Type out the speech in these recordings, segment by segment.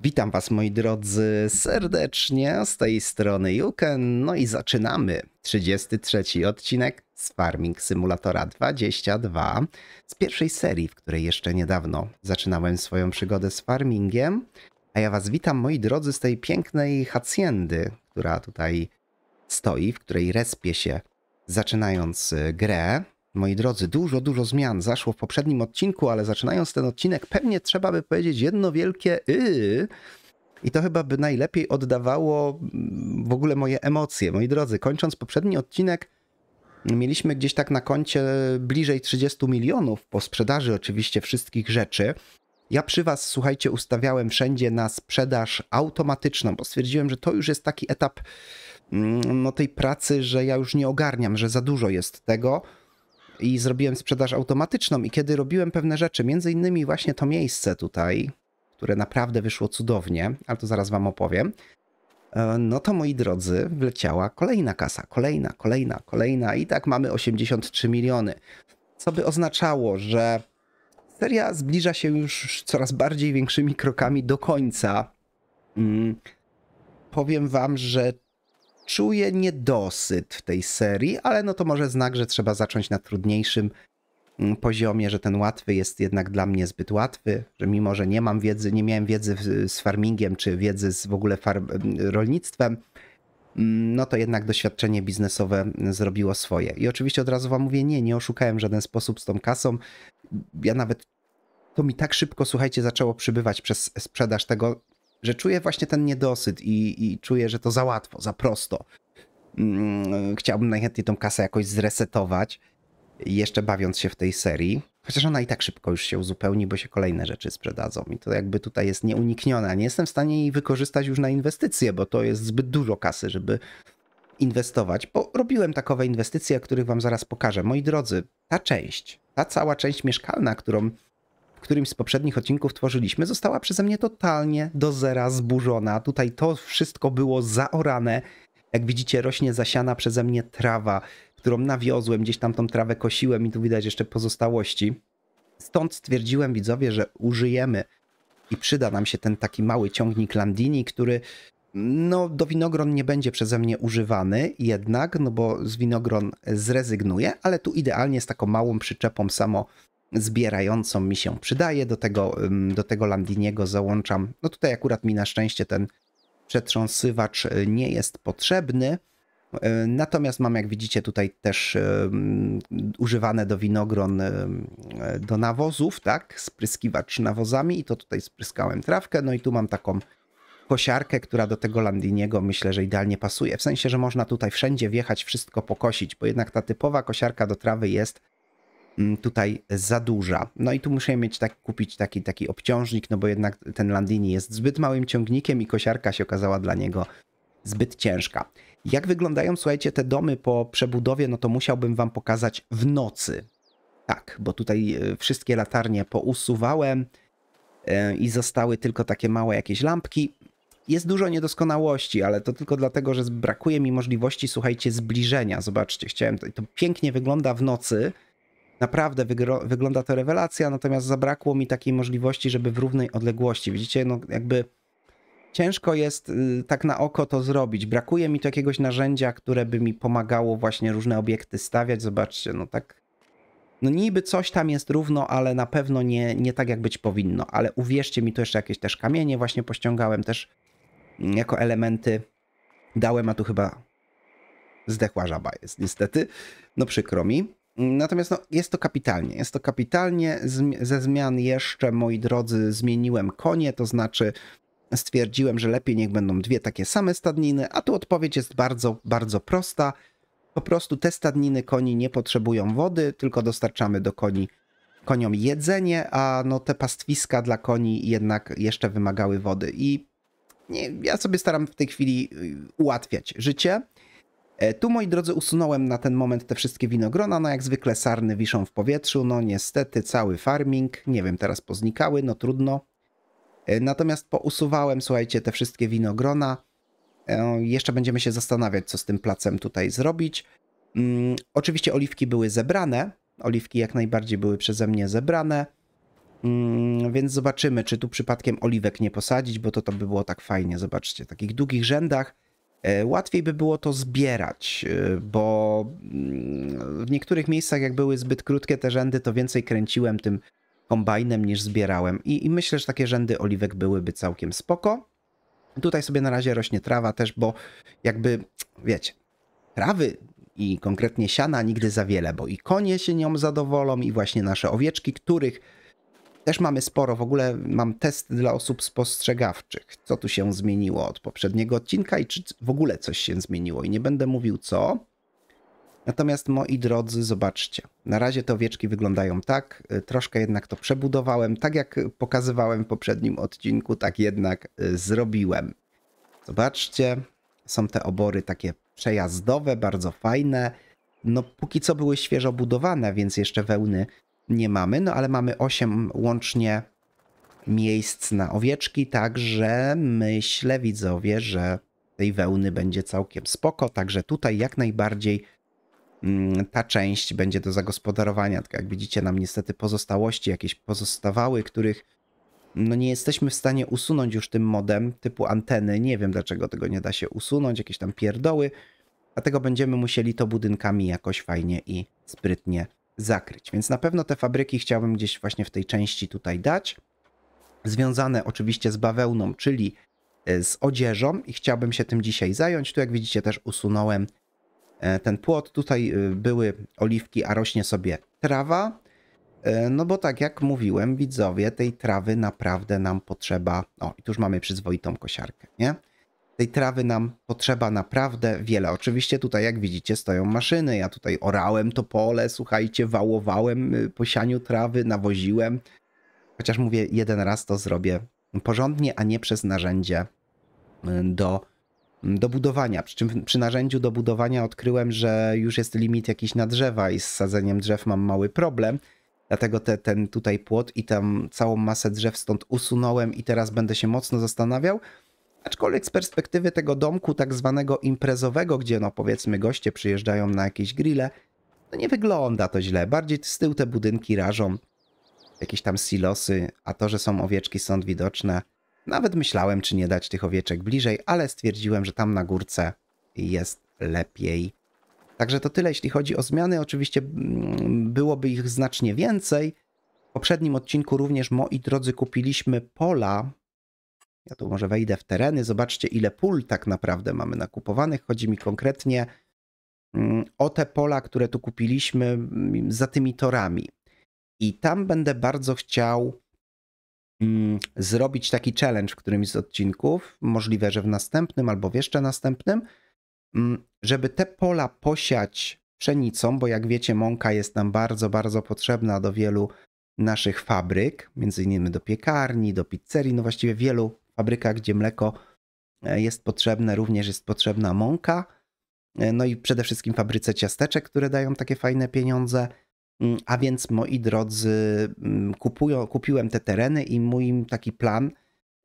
Witam Was, moi drodzy, serdecznie z tej strony Juken. No i zaczynamy 33 odcinek z Farming Simulatora 22 z pierwszej serii, w której jeszcze niedawno zaczynałem swoją przygodę z farmingiem. A ja Was witam, moi drodzy, z tej pięknej haciendy, która tutaj stoi, w której respię się zaczynając grę. Moi drodzy, dużo, dużo zmian zaszło w poprzednim odcinku, ale zaczynając ten odcinek, pewnie trzeba by powiedzieć jedno wielkie y. I to chyba by najlepiej oddawało mm, w ogóle moje emocje. Moi drodzy, kończąc poprzedni odcinek, mieliśmy gdzieś tak na koncie bliżej 30 milionów po sprzedaży oczywiście wszystkich rzeczy. Ja przy Was, słuchajcie, ustawiałem wszędzie na sprzedaż automatyczną, bo stwierdziłem, że to już jest taki etap mm, no, tej pracy, że ja już nie ogarniam, że za dużo jest tego i zrobiłem sprzedaż automatyczną i kiedy robiłem pewne rzeczy, między innymi właśnie to miejsce tutaj, które naprawdę wyszło cudownie, ale to zaraz wam opowiem, e, no to moi drodzy, wleciała kolejna kasa, kolejna, kolejna, kolejna i tak mamy 83 miliony. Co by oznaczało, że seria zbliża się już coraz bardziej większymi krokami do końca. Hmm. Powiem wam, że czuję niedosyt w tej serii, ale no to może znak, że trzeba zacząć na trudniejszym mm, poziomie, że ten łatwy jest jednak dla mnie zbyt łatwy, że mimo, że nie mam wiedzy, nie miałem wiedzy z farmingiem, czy wiedzy z w ogóle farm, rolnictwem, mm, no to jednak doświadczenie biznesowe zrobiło swoje. I oczywiście od razu wam mówię, nie, nie oszukałem w żaden sposób z tą kasą. Ja nawet to mi tak szybko, słuchajcie, zaczęło przybywać przez sprzedaż tego że czuję właśnie ten niedosyt i, i czuję, że to za łatwo, za prosto. Mm, chciałbym najchętniej tą kasę jakoś zresetować, jeszcze bawiąc się w tej serii. Chociaż ona i tak szybko już się uzupełni, bo się kolejne rzeczy sprzedadzą. I to jakby tutaj jest nieuniknione. Nie jestem w stanie jej wykorzystać już na inwestycje, bo to jest zbyt dużo kasy, żeby inwestować. Bo robiłem takowe inwestycje, o których wam zaraz pokażę. Moi drodzy, ta część, ta cała część mieszkalna, którą w którymś z poprzednich odcinków tworzyliśmy, została przeze mnie totalnie do zera zburzona. Tutaj to wszystko było zaorane. Jak widzicie, rośnie zasiana przeze mnie trawa, którą nawiozłem, gdzieś tam tą trawę kosiłem i tu widać jeszcze pozostałości. Stąd stwierdziłem widzowie, że użyjemy i przyda nam się ten taki mały ciągnik Landini, który no, do winogron nie będzie przeze mnie używany jednak, no bo z winogron zrezygnuję, ale tu idealnie z taką małą przyczepą samo zbierającą mi się przydaje. Do tego, do tego Landiniego załączam. No tutaj akurat mi na szczęście ten przetrząsywacz y, nie jest potrzebny. Y, natomiast mam, jak widzicie, tutaj też używane do winogron do nawozów, tak? Spryskiwacz nawozami i to tutaj spryskałem trawkę. No i tu mam taką kosiarkę, która do tego Landiniego myślę, że idealnie pasuje. W sensie, że można tutaj wszędzie wjechać, wszystko pokosić, bo jednak ta typowa kosiarka do trawy jest tutaj za duża. No i tu muszę mieć tak, kupić taki, taki obciążnik, no bo jednak ten Landini jest zbyt małym ciągnikiem i kosiarka się okazała dla niego zbyt ciężka. Jak wyglądają, słuchajcie, te domy po przebudowie, no to musiałbym wam pokazać w nocy. Tak, bo tutaj e, wszystkie latarnie pousuwałem e, i zostały tylko takie małe jakieś lampki. Jest dużo niedoskonałości, ale to tylko dlatego, że brakuje mi możliwości, słuchajcie, zbliżenia. Zobaczcie, chciałem, to pięknie wygląda w nocy, Naprawdę wygląda to rewelacja, natomiast zabrakło mi takiej możliwości, żeby w równej odległości. Widzicie, no jakby ciężko jest y, tak na oko to zrobić. Brakuje mi tu jakiegoś narzędzia, które by mi pomagało właśnie różne obiekty stawiać. Zobaczcie, no tak. No niby coś tam jest równo, ale na pewno nie, nie tak jak być powinno. Ale uwierzcie mi, to jeszcze jakieś też kamienie właśnie pościągałem też jako elementy. Dałem, a tu chyba zdechła żaba jest niestety. No przykro mi. Natomiast no, jest to kapitalnie. Jest to kapitalnie. Ze zmian jeszcze, moi drodzy, zmieniłem konie, to znaczy stwierdziłem, że lepiej niech będą dwie takie same stadniny, a tu odpowiedź jest bardzo, bardzo prosta. Po prostu te stadniny koni nie potrzebują wody, tylko dostarczamy do koni koniom jedzenie, a no te pastwiska dla koni jednak jeszcze wymagały wody. I nie, ja sobie staram w tej chwili y, ułatwiać życie. E, tu, moi drodzy, usunąłem na ten moment te wszystkie winogrona. No jak zwykle sarny wiszą w powietrzu. No niestety cały farming, nie wiem, teraz poznikały, no trudno. E, natomiast pousuwałem, słuchajcie, te wszystkie winogrona. E, jeszcze będziemy się zastanawiać, co z tym placem tutaj zrobić. Mm, oczywiście oliwki były zebrane. Oliwki jak najbardziej były przeze mnie zebrane. Mm, więc zobaczymy, czy tu przypadkiem oliwek nie posadzić, bo to, to by było tak fajnie. Zobaczcie, w takich długich rzędach łatwiej by było to zbierać, e, bo mm, w niektórych miejscach, jak były zbyt krótkie te rzędy, to więcej kręciłem tym kombajnem niż zbierałem. I, I, myślę, że takie rzędy oliwek byłyby całkiem spoko. Tutaj sobie na razie rośnie trawa też, bo jakby, wiecie, trawy i konkretnie siana nigdy za wiele, bo i konie się nią zadowolą i właśnie nasze owieczki, których też mamy sporo. W ogóle mam test dla osób spostrzegawczych. Co tu się zmieniło od poprzedniego odcinka i czy w ogóle coś się zmieniło. I nie będę mówił co. Natomiast moi drodzy, zobaczcie. Na razie te owieczki wyglądają tak. Y, troszkę jednak to przebudowałem. Tak jak pokazywałem w poprzednim odcinku, tak jednak y, zrobiłem. Zobaczcie. Są te obory takie przejazdowe, bardzo fajne. No póki co były świeżo budowane, więc jeszcze wełny nie mamy, no ale mamy 8 łącznie miejsc na owieczki, także myślę widzowie, że tej wełny będzie całkiem spoko, także tutaj jak najbardziej mm, ta część będzie do zagospodarowania. Tak jak widzicie, nam niestety pozostałości jakieś pozostawały, których no nie jesteśmy w stanie usunąć już tym modem typu anteny. Nie wiem dlaczego tego nie da się usunąć, jakieś tam pierdoły. Dlatego będziemy musieli to budynkami jakoś fajnie i sprytnie zakryć. Więc na pewno te fabryki chciałbym gdzieś właśnie w tej części tutaj dać. Związane oczywiście z bawełną, czyli e, z odzieżą i chciałbym się tym dzisiaj zająć. Tu jak widzicie też usunąłem e, ten płot. Tutaj e, były oliwki, a rośnie sobie trawa. No bo tak jak mówiłem, widzowie, tej trawy naprawdę nam potrzeba. O, i tu już mamy przyzwoitą kosiarkę, nie? Tej trawy nam potrzeba naprawdę wiele. Oczywiście tutaj, jak widzicie, stoją maszyny. Ja tutaj orałem to pole, słuchajcie, wałowałem y, po sianiu trawy, nawoziłem. Chociaż mówię, jeden raz to zrobię porządnie, a nie przez narzędzie y, do, do budowania. Przy czym przy narzędziu do budowania odkryłem, że już jest limit jakiś na drzewa i z sadzeniem drzew mam mały problem. Dlatego te, ten tutaj płot i tam całą masę drzew stąd usunąłem i teraz będę się mocno zastanawiał, Aczkolwiek z perspektywy tego domku tak zwanego imprezowego, gdzie no powiedzmy goście przyjeżdżają na jakieś grille, no nie wygląda to źle. Bardziej z tyłu te budynki rażą, jakieś tam silosy, a to, że są owieczki stąd widoczne. Nawet myślałem, czy nie dać tych owieczek bliżej, ale stwierdziłem, że tam na górce jest lepiej. Także to tyle, jeśli chodzi o zmiany. Oczywiście mm, byłoby ich znacznie więcej. W poprzednim odcinku również, moi drodzy, kupiliśmy pola ja tu może wejdę w tereny, zobaczcie ile pól tak naprawdę mamy nakupowanych. Chodzi mi konkretnie mm, o te pola, które tu kupiliśmy mm, za tymi torami. I tam będę bardzo chciał mm, zrobić taki challenge w którymś z odcinków, możliwe, że w następnym albo w jeszcze następnym, żeby te pola posiać pszenicą, bo jak wiecie, mąka jest nam bardzo, bardzo potrzebna do wielu naszych fabryk, między innymi do piekarni, do pizzerii, no właściwie wielu fabryka, gdzie mleko e, jest potrzebne, również jest potrzebna mąka. E, no i przede wszystkim fabryce ciasteczek, które dają takie fajne pieniądze. Mm, a więc moi drodzy, mm, kupują, kupiłem te tereny i mój taki plan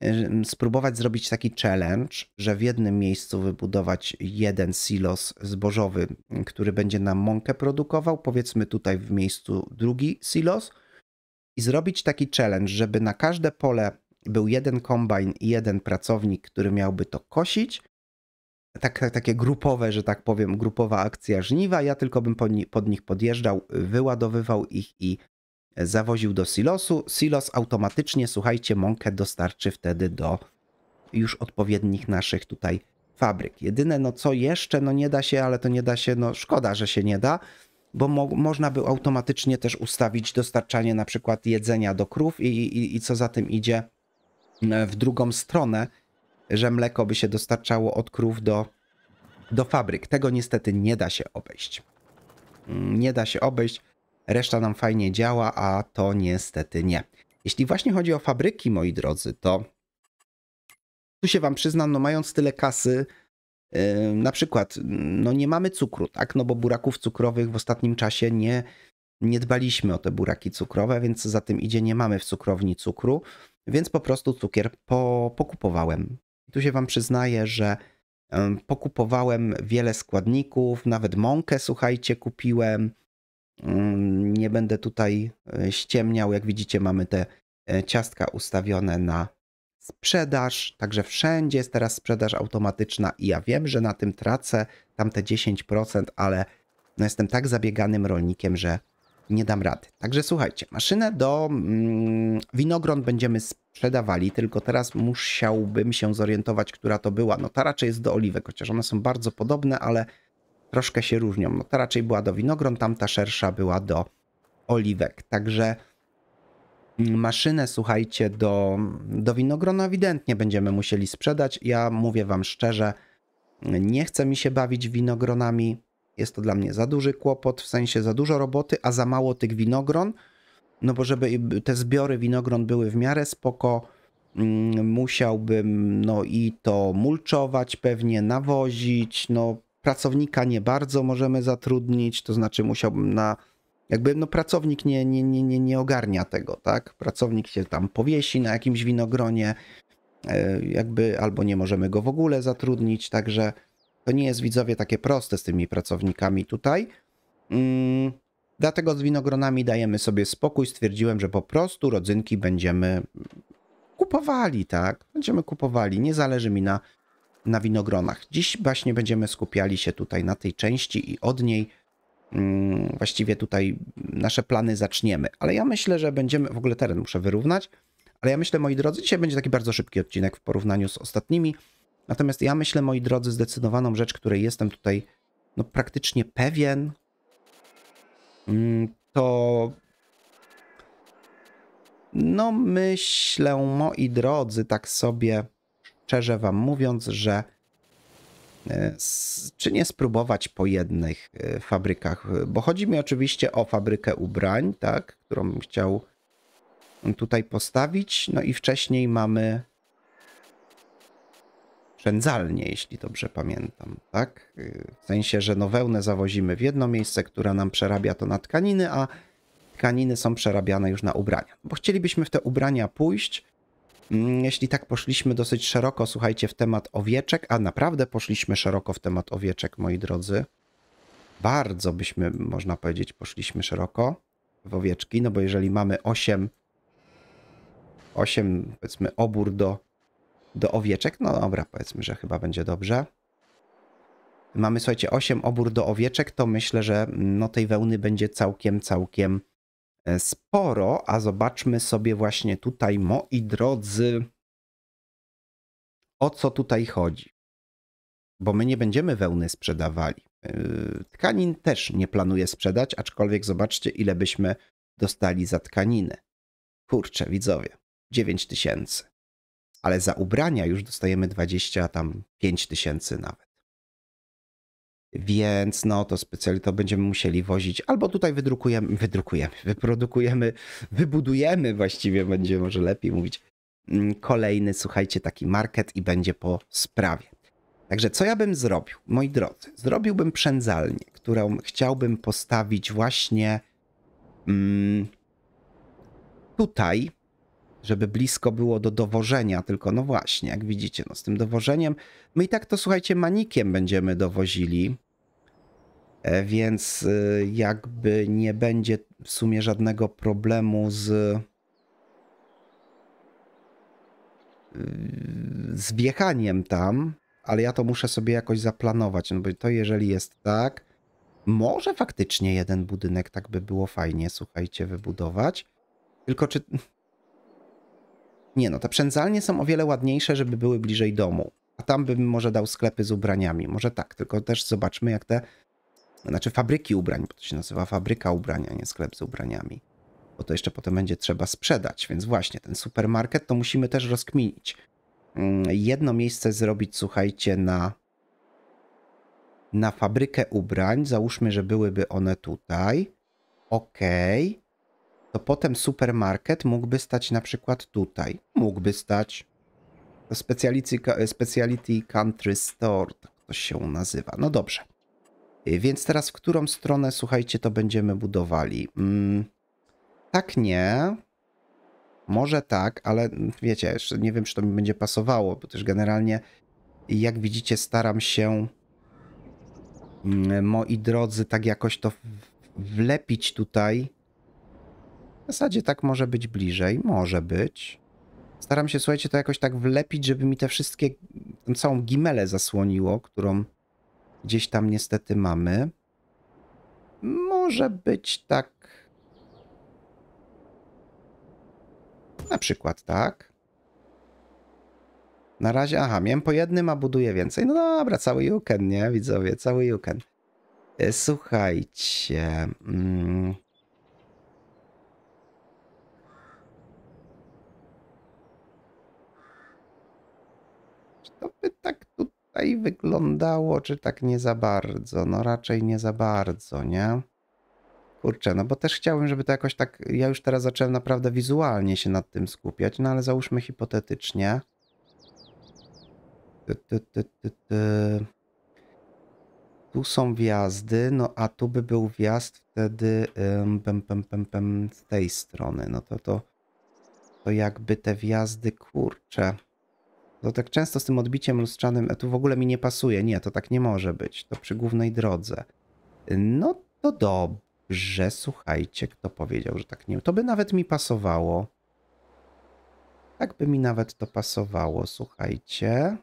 e, spróbować zrobić taki challenge, że w jednym miejscu wybudować jeden silos zbożowy, który będzie nam mąkę produkował, powiedzmy tutaj w miejscu drugi silos i zrobić taki challenge, żeby na każde pole był jeden kombajn i jeden pracownik, który miałby to kosić. Tak, tak, takie grupowe, że tak powiem, grupowa akcja żniwa. Ja tylko bym pod, pod nich podjeżdżał, wyładowywał ich i zawoził do silosu. Silos automatycznie, słuchajcie, mąkę dostarczy wtedy do już odpowiednich naszych tutaj fabryk. Jedyne, no co jeszcze, no nie da się, ale to nie da się, no szkoda, że się nie da, bo mo można by automatycznie też ustawić dostarczanie na przykład jedzenia do krów i, i, i co za tym idzie, w drugą stronę, że mleko by się dostarczało od krów do, do fabryk. Tego niestety nie da się obejść. Mm, nie da się obejść. Reszta nam fajnie działa, a to niestety nie. Jeśli właśnie chodzi o fabryki, moi drodzy, to tu się wam przyznam, no mając tyle kasy, yy, na przykład, no nie mamy cukru, tak? No bo buraków cukrowych w ostatnim czasie nie, nie dbaliśmy o te buraki cukrowe, więc za tym idzie, nie mamy w cukrowni cukru. Więc po prostu cukier po, pokupowałem. Tu się wam przyznaję, że pokupowałem wiele składników, nawet mąkę, słuchajcie, kupiłem. Nie będę tutaj e, ściemniał, jak widzicie, mamy te e, ciastka ustawione na sprzedaż, także wszędzie jest teraz sprzedaż automatyczna i ja wiem, że na tym tracę tam te 10%, ale no jestem tak zabieganym rolnikiem, że nie dam rady. Także słuchajcie, maszynę do mm, winogron będziemy sprzedawali, tylko teraz musiałbym się zorientować, która to była. No ta raczej jest do oliwek, chociaż one są bardzo podobne, ale troszkę się różnią. No ta raczej była do winogron, tamta szersza była do oliwek. Także maszynę, słuchajcie, do, do winogrona ewidentnie będziemy musieli sprzedać. Ja mówię wam szczerze, nie chce mi się bawić winogronami. Jest to dla mnie za duży kłopot, w sensie za dużo roboty, a za mało tych winogron. No bo żeby te zbiory winogron były w miarę spoko, mm, musiałbym no i to mulczować, pewnie nawozić, no pracownika nie bardzo możemy zatrudnić, to znaczy musiałbym na jakby no pracownik nie, nie, nie, nie, nie ogarnia tego, tak? Pracownik się tam powiesi na jakimś winogronie, e, jakby albo nie możemy go w ogóle zatrudnić, także to nie jest widzowie takie proste z tymi pracownikami tutaj. Mm, dlatego z winogronami dajemy sobie spokój. Stwierdziłem, że po prostu rodzynki będziemy kupowali, tak? Będziemy kupowali. Nie zależy mi na, na winogronach. Dziś właśnie będziemy skupiali się tutaj na tej części i od niej mm, właściwie tutaj nasze plany zaczniemy. Ale ja myślę, że będziemy, w ogóle teren muszę wyrównać, ale ja myślę, moi drodzy, dzisiaj będzie taki bardzo szybki odcinek w porównaniu z ostatnimi. Natomiast ja myślę, moi drodzy, zdecydowaną rzecz, której jestem tutaj no, praktycznie pewien, mm, to no myślę, moi drodzy, tak sobie szczerze wam mówiąc, że e, czy nie spróbować po jednych e, fabrykach, bo chodzi mi oczywiście o fabrykę ubrań, tak, którą chciał tutaj postawić, no i wcześniej mamy przędzalnie, jeśli dobrze pamiętam, tak? W sensie, że no wełnę zawozimy w jedno miejsce, które nam przerabia to na tkaniny, a tkaniny są przerabiane już na ubrania. Bo chcielibyśmy w te ubrania pójść, mm, jeśli tak poszliśmy dosyć szeroko, słuchajcie, w temat owieczek, a naprawdę poszliśmy szeroko w temat owieczek, moi drodzy. Bardzo byśmy, można powiedzieć, poszliśmy szeroko w owieczki, no bo jeżeli mamy 8, 8 powiedzmy obór do do owieczek. No dobra, powiedzmy, że chyba będzie dobrze. Mamy, słuchajcie, 8 obór do owieczek, to myślę, że no tej wełny będzie całkiem, całkiem e, sporo. A zobaczmy sobie właśnie tutaj, moi drodzy, o co tutaj chodzi. Bo my nie będziemy wełny sprzedawali. E, tkanin też nie planuję sprzedać, aczkolwiek zobaczcie, ile byśmy dostali za tkaniny. Kurczę, widzowie, 9 tysięcy ale za ubrania już dostajemy 20, tam 5 tysięcy nawet. Więc no to specjalnie to będziemy musieli wozić, albo tutaj wydrukujemy, wydrukujemy, wyprodukujemy, wybudujemy właściwie, będzie może lepiej mówić, mm, kolejny, słuchajcie, taki market i będzie po sprawie. Także co ja bym zrobił, moi drodzy? Zrobiłbym przędzalnię, którą chciałbym postawić właśnie mm, tutaj, żeby blisko było do dowożenia, tylko no właśnie, jak widzicie, no z tym dowożeniem, my i tak to słuchajcie, manikiem będziemy dowozili, e, więc e, jakby nie będzie w sumie żadnego problemu z z wjechaniem tam, ale ja to muszę sobie jakoś zaplanować, no bo to jeżeli jest tak, może faktycznie jeden budynek tak by było fajnie, słuchajcie, wybudować. Tylko czy nie no, te przędzalnie są o wiele ładniejsze, żeby były bliżej domu. A tam bym może dał sklepy z ubraniami. Może tak, tylko też zobaczmy jak te... Znaczy fabryki ubrań, bo to się nazywa fabryka ubrania, nie sklep z ubraniami. Bo to jeszcze potem będzie trzeba sprzedać, więc właśnie ten supermarket to musimy też rozkminić. Mm, jedno miejsce zrobić, słuchajcie, na na fabrykę ubrań. Załóżmy, że byłyby one tutaj. Okej. To potem supermarket mógłby stać na przykład tutaj. Mógłby stać. To speciality, speciality Country Store, tak to się nazywa. No dobrze. Y, więc teraz w którą stronę, słuchajcie, to będziemy budowali? Hmm, tak nie. Może tak, ale wiecie, jeszcze nie wiem, czy to mi będzie pasowało, bo też generalnie, jak widzicie, staram się, mm, moi drodzy, tak jakoś to wlepić tutaj W zasadzie tak może być bliżej, może być. Staram się, słuchajcie, to jakoś tak wlepić, żeby mi te wszystkie, tę całą gimelę zasłoniło, którą gdzieś tam niestety mamy. Może być tak. Na przykład tak. Na razie, aha, miałem po jednym, a buduję więcej. No dobra, cały weekend, nie, widzowie, cały weekend. E, Słuchajcie. Mm. To by tak tutaj wyglądało, czy tak nie za bardzo? No raczej nie za bardzo, nie? Kurczę, no bo też chciałbym, żeby to jakoś tak. Ja już teraz zacząłem naprawdę wizualnie się nad tym skupiać, no ale załóżmy hipotetycznie. Ty, ty, ty, ty, ty. Tu są wjazdy, no a tu by był wjazd wtedy pem, pem, pem, pem, z tej strony. No to to, to jakby te wjazdy, kurczę. To tak często z tym odbiciem lustrzanym, e, tu w ogóle mi nie pasuje. Nie, to tak nie może być. To przy głównej drodze. No to dobrze, słuchajcie, kto powiedział, że tak nie. To by nawet mi pasowało. Tak by mi nawet to pasowało, słuchajcie.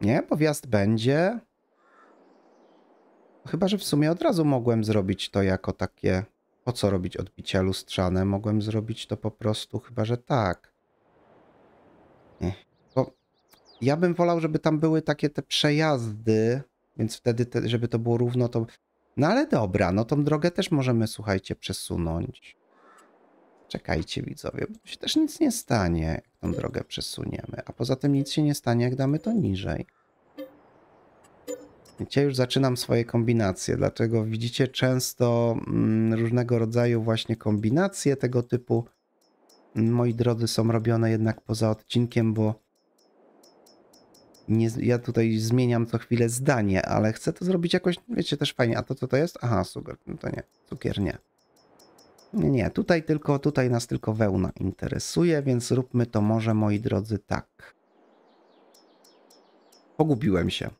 Nie, wjazd będzie. Chyba, że w sumie od razu mogłem zrobić to jako takie. Po co robić odbicia lustrzane? Mogłem zrobić to po prostu, chyba że tak. Bo ja bym wolał, żeby tam były takie te przejazdy, więc wtedy, te, żeby to było równo, to. No ale dobra, no tą drogę też możemy, słuchajcie, przesunąć. Czekajcie, widzowie, bo się też nic nie stanie, jak tą drogę przesuniemy. A poza tym nic się nie stanie, jak damy to niżej. Wiecie, już zaczynam swoje kombinacje, dlatego widzicie często mm, różnego rodzaju właśnie kombinacje tego typu. Moi drodzy, są robione jednak poza odcinkiem, bo nie, ja tutaj zmieniam co chwilę zdanie, ale chcę to zrobić jakoś, wiecie, też fajnie. A to co to jest? Aha, cukier, no to nie, cukier nie. Nie, nie, tutaj tylko, tutaj nas tylko wełna interesuje, więc róbmy to może, moi drodzy, tak. Pogubiłem się.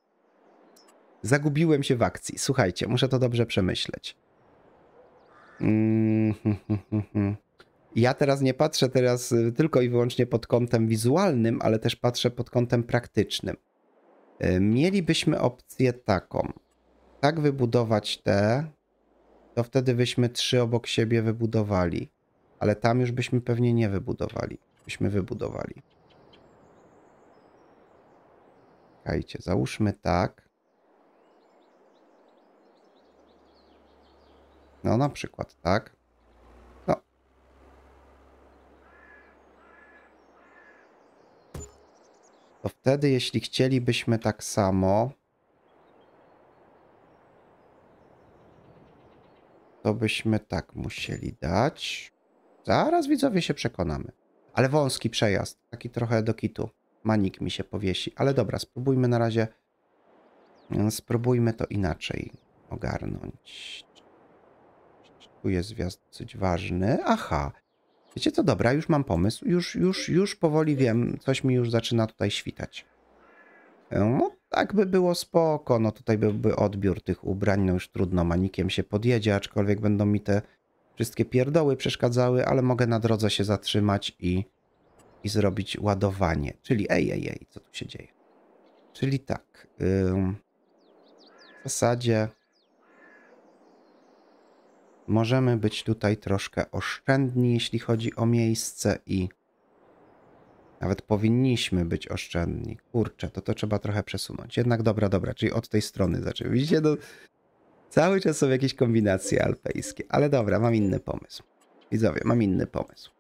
Zagubiłem się w akcji. Słuchajcie, muszę to dobrze przemyśleć. Mm, hm, hm, hm. Ja teraz nie patrzę teraz y, tylko i wyłącznie pod kątem wizualnym, ale też patrzę pod kątem praktycznym. Y, Mielibyśmy opcję taką. Tak wybudować te, to wtedy byśmy trzy obok siebie wybudowali. Ale tam już byśmy pewnie nie wybudowali. Byśmy wybudowali. Czekajcie, załóżmy tak. No na przykład tak. Wtedy, jeśli chcielibyśmy tak samo, to byśmy tak musieli dać. Zaraz widzowie się przekonamy. Ale wąski przejazd, taki trochę do kitu. Manik mi się powiesi. Ale dobra, spróbujmy na razie. Spróbujmy to inaczej ogarnąć. Tu jest wjazd dosyć ważny. Aha. Wiecie co, dobra, już mam pomysł. Już, już, już powoli wiem. Coś mi już zaczyna tutaj świtać. No, tak by było spoko. No tutaj byłby odbiór tych ubrań. No już trudno, manikiem się podjedzie, aczkolwiek będą mi te wszystkie pierdoły przeszkadzały, ale mogę na drodze się zatrzymać i, i zrobić ładowanie. Czyli ej, ej, ej, co tu się dzieje? Czyli tak. Ym, w zasadzie możemy być tutaj troszkę oszczędni, jeśli chodzi o miejsce i nawet powinniśmy być oszczędni. Kurczę, to to trzeba trochę przesunąć. Jednak dobra, dobra, czyli od tej strony zaczynamy. Widzicie, no, cały czas są jakieś kombinacje alpejskie, ale dobra, mam inny pomysł. Widzowie, mam inny pomysł.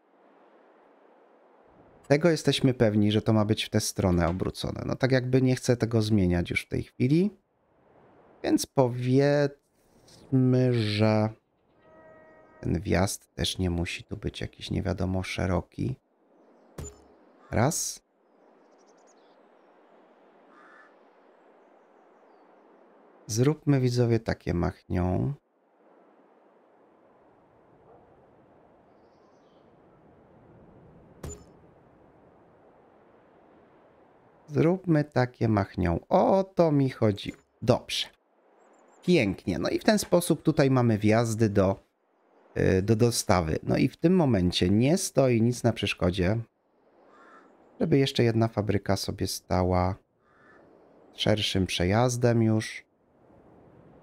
Tego jesteśmy pewni, że to ma być w tę stronę obrócone. No tak jakby nie chcę tego zmieniać już w tej chwili. Więc powiedzmy, że ten wjazd też nie musi tu być jakiś nie wiadomo szeroki. Raz. Zróbmy widzowie takie machnią. Zróbmy takie machnią. O to mi chodzi. Dobrze. Pięknie. No i w ten sposób tutaj mamy wjazdy do do dostawy. No i w tym momencie nie stoi nic na przeszkodzie, żeby jeszcze jedna fabryka sobie stała szerszym przejazdem już.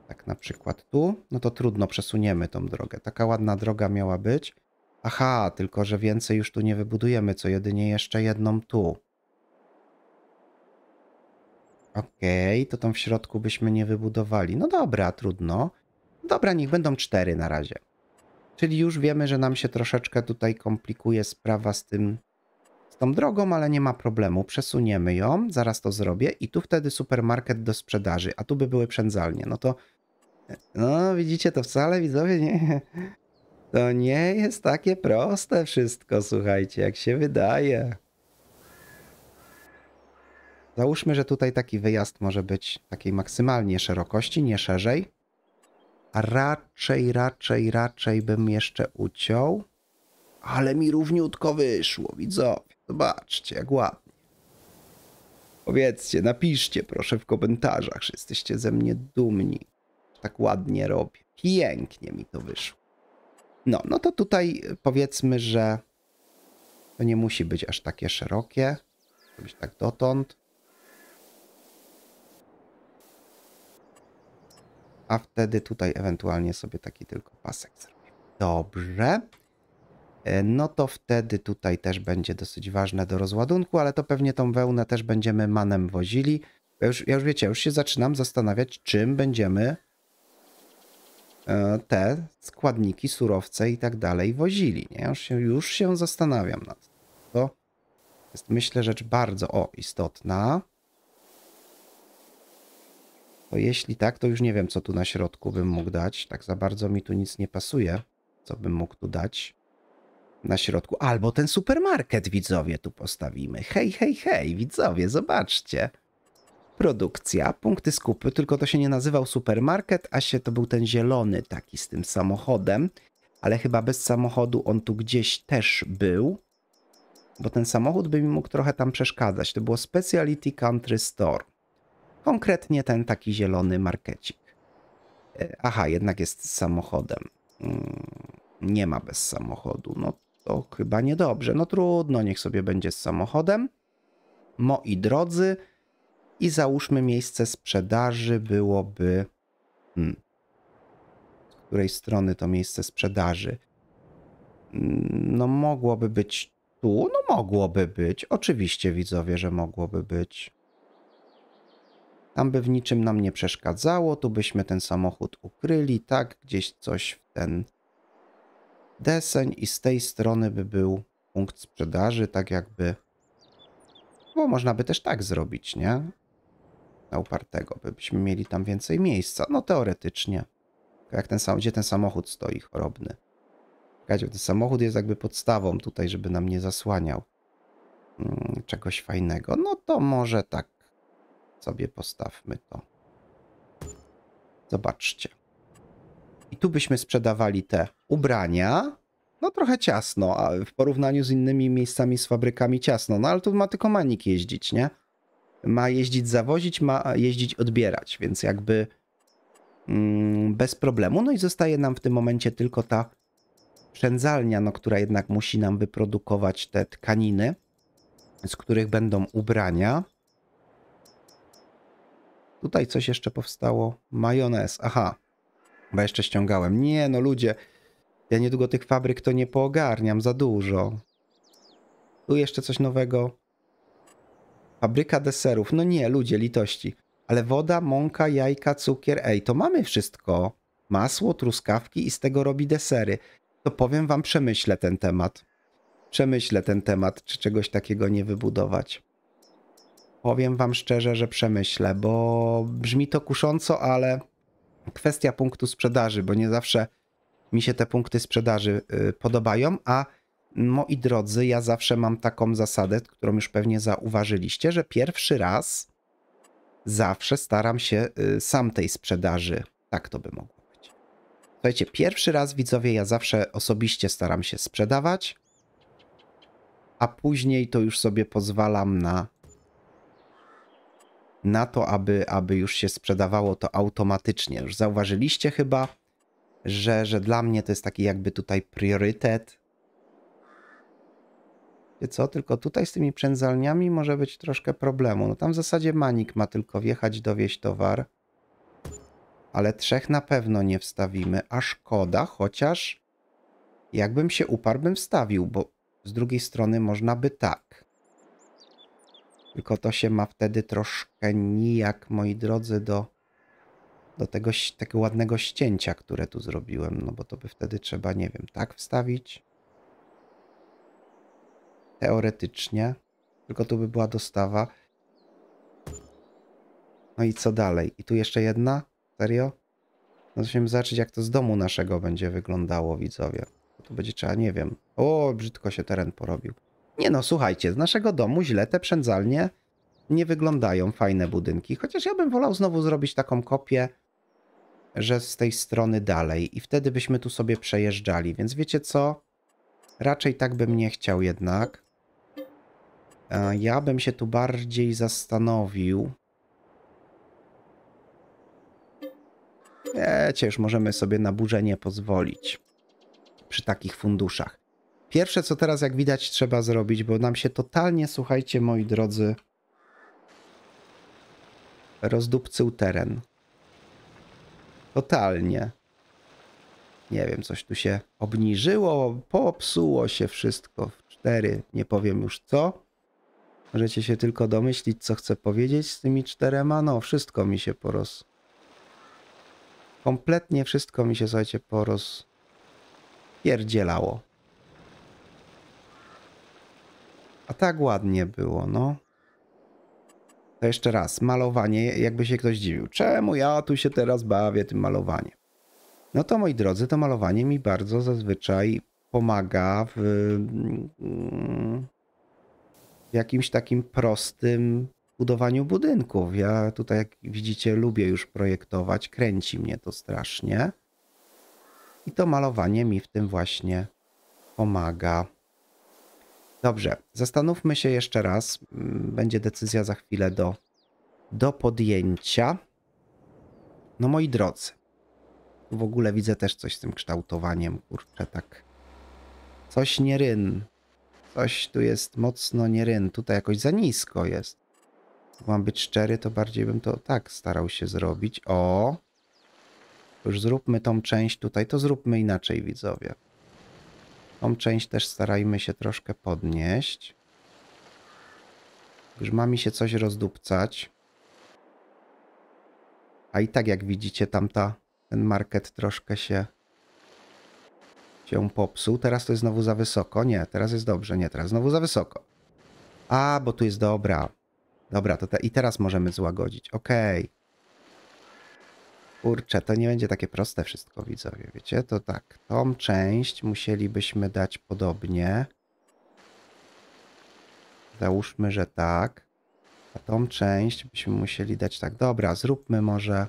Tak na przykład tu, no to trudno, przesuniemy tą drogę. Taka ładna droga miała być. Aha, tylko że więcej już tu nie wybudujemy, co jedynie jeszcze jedną tu. Okej, okay, to tą w środku byśmy nie wybudowali. No dobra, trudno. Dobra, niech będą cztery na razie. Czyli już wiemy, że nam się troszeczkę tutaj komplikuje sprawa z tym, z tą drogą, ale nie ma problemu. Przesuniemy ją, zaraz to zrobię i tu wtedy supermarket do sprzedaży, a tu by były przędzalnie. No to, no widzicie, to wcale widzowie nie, to nie jest takie proste wszystko, słuchajcie, jak się wydaje. Załóżmy, że tutaj taki wyjazd może być takiej maksymalnie szerokości, nie szerzej. Raczej, raczej, raczej bym jeszcze uciął. Ale mi równiutko wyszło, widzowie. Zobaczcie, jak ładnie. Powiedzcie, napiszcie proszę w komentarzach, że jesteście ze mnie dumni. Tak ładnie robię. Pięknie mi to wyszło. No, no to tutaj powiedzmy, że to nie musi być aż takie szerokie. Być tak dotąd. A wtedy tutaj ewentualnie sobie taki tylko pasek zrobię. Dobrze. E, no to wtedy tutaj też będzie dosyć ważne do rozładunku, ale to pewnie tą wełnę też będziemy manem wozili. Ja już, ja już wiecie, już się zaczynam zastanawiać, czym będziemy E, te składniki, surowce i tak dalej wozili. Nie? Już, się, już się zastanawiam nad tym. To jest myślę rzecz bardzo o, istotna. To jeśli tak, to już nie wiem, co tu na środku bym mógł dać. Tak za bardzo mi tu nic nie pasuje, co bym mógł tu dać na środku. Albo ten supermarket, widzowie, tu postawimy. Hej, hej, hej, widzowie, zobaczcie produkcja, punkty skupy, tylko to się nie nazywał supermarket, a się to był ten zielony taki z tym samochodem, ale chyba bez samochodu on tu gdzieś też był, bo ten samochód by mi mógł trochę tam przeszkadzać. To było Speciality Country Store. Konkretnie ten taki zielony markecik. E, aha, jednak jest z samochodem. Mm, nie ma bez samochodu. No to chyba niedobrze. No trudno, niech sobie będzie z samochodem. Moi drodzy, i załóżmy miejsce sprzedaży byłoby. Hmm, z której strony to miejsce sprzedaży? Hmm, no, mogłoby być tu, no mogłoby być. Oczywiście, widzowie, że mogłoby być. Tam by w niczym nam nie przeszkadzało, tu byśmy ten samochód ukryli, tak, gdzieś coś w ten deseń i z tej strony by był punkt sprzedaży, tak jakby, bo można by też tak zrobić, nie? na upartego, byśmy mieli tam więcej miejsca. No teoretycznie. Jak ten sam, gdzie ten samochód stoi chorobny. Słuchajcie, ten samochód jest jakby podstawą tutaj, żeby nam nie zasłaniał hmm, czegoś fajnego. No to może tak sobie postawmy to. Zobaczcie. I tu byśmy sprzedawali te ubrania. No trochę ciasno, a w porównaniu z innymi miejscami, z fabrykami ciasno. No ale tu ma tylko manik jeździć, nie? ma jeździć zawozić, ma jeździć odbierać, więc jakby mm, bez problemu. No i zostaje nam w tym momencie tylko ta przędzalnia, no, która jednak musi nam wyprodukować te tkaniny, z których będą ubrania. Tutaj coś jeszcze powstało. Majonez. Aha, bo jeszcze ściągałem. Nie, no ludzie, ja niedługo tych fabryk to nie poogarniam za dużo. Tu jeszcze coś nowego. Fabryka deserów. No nie, ludzie, litości. Ale woda, mąka, jajka, cukier. Ej, to mamy wszystko. Masło, truskawki i z tego robi desery. To powiem wam, przemyślę ten temat. Przemyślę ten temat, czy czegoś takiego nie wybudować. Powiem wam szczerze, że przemyślę, bo brzmi to kusząco, ale kwestia punktu sprzedaży, bo nie zawsze mi się te punkty sprzedaży y, podobają, a moi drodzy, ja zawsze mam taką zasadę, którą już pewnie zauważyliście, że pierwszy raz zawsze staram się y, sam tej sprzedaży. Tak to by mogło być. Słuchajcie, pierwszy raz widzowie, ja zawsze osobiście staram się sprzedawać, a później to już sobie pozwalam na na to, aby, aby już się sprzedawało to automatycznie. Już zauważyliście chyba, że, że dla mnie to jest taki jakby tutaj priorytet. Wie co, tylko tutaj z tymi przędzalniami może być troszkę problemu. No tam w zasadzie manik ma tylko wjechać, dowieść towar. Ale trzech na pewno nie wstawimy, a szkoda, chociaż jakbym się uparł, bym wstawił, bo z drugiej strony można by tak. Tylko to się ma wtedy troszkę nijak, moi drodzy, do, do tego takiego ładnego ścięcia, które tu zrobiłem. No bo to by wtedy trzeba, nie wiem, tak wstawić. Teoretycznie. Tylko tu by była dostawa. No i co dalej? I tu jeszcze jedna? Serio? No musimy zobaczyć, jak to z domu naszego będzie wyglądało, widzowie. Tu będzie trzeba, nie wiem. O, brzydko się teren porobił. Nie no, słuchajcie, z naszego domu źle te przędzalnie nie wyglądają, fajne budynki. Chociaż ja bym wolał znowu zrobić taką kopię, że z tej strony dalej. I wtedy byśmy tu sobie przejeżdżali. Więc wiecie co? Raczej tak bym nie chciał jednak. Ja bym się tu bardziej zastanowił. Wiecie, już możemy sobie na burzenie pozwolić przy takich funduszach. Pierwsze, co teraz, jak widać, trzeba zrobić, bo nam się totalnie, słuchajcie, moi drodzy, rozdupcył teren. Totalnie. Nie wiem, coś tu się obniżyło, popsuło się wszystko w cztery. Nie powiem już co. Możecie się tylko domyślić, co chcę powiedzieć z tymi czterema. No, wszystko mi się poros... Kompletnie wszystko mi się, słuchajcie, poros... Pierdzielało. A tak ładnie było, no. To jeszcze raz, malowanie, jakby się ktoś dziwił. Czemu ja tu się teraz bawię tym malowaniem? No to moi drodzy, to malowanie mi bardzo zazwyczaj pomaga w, w jakimś takim prostym budowaniu budynków. Ja tutaj, jak widzicie, lubię już projektować, kręci mnie to strasznie. I to malowanie mi w tym właśnie pomaga. Dobrze, zastanówmy się jeszcze raz. Mm, będzie decyzja za chwilę do, do podjęcia. No moi drodzy, w ogóle widzę też coś z tym kształtowaniem, kurczę, tak. Coś nie ryn. Coś tu jest mocno nie ryn. Tutaj jakoś za nisko jest. Mam być szczery, to bardziej bym to tak starał się zrobić. O! Już zróbmy tą część tutaj. To zróbmy inaczej, widzowie. Tą część też starajmy się troszkę podnieść. Już ma mi się coś rozdupcać. A i tak jak widzicie, tamta, ten market troszkę się, się popsuł. Teraz to jest znowu za wysoko. Nie, teraz jest dobrze. Nie, teraz znowu za wysoko. A, bo tu jest dobra. Dobra, to te, i teraz możemy złagodzić. Okej. Okay. Kurczę, to nie będzie takie proste wszystko, widzowie, wiecie? To tak, tą część musielibyśmy dać podobnie. Załóżmy, że tak. A tą część byśmy musieli dać tak. Dobra, zróbmy może...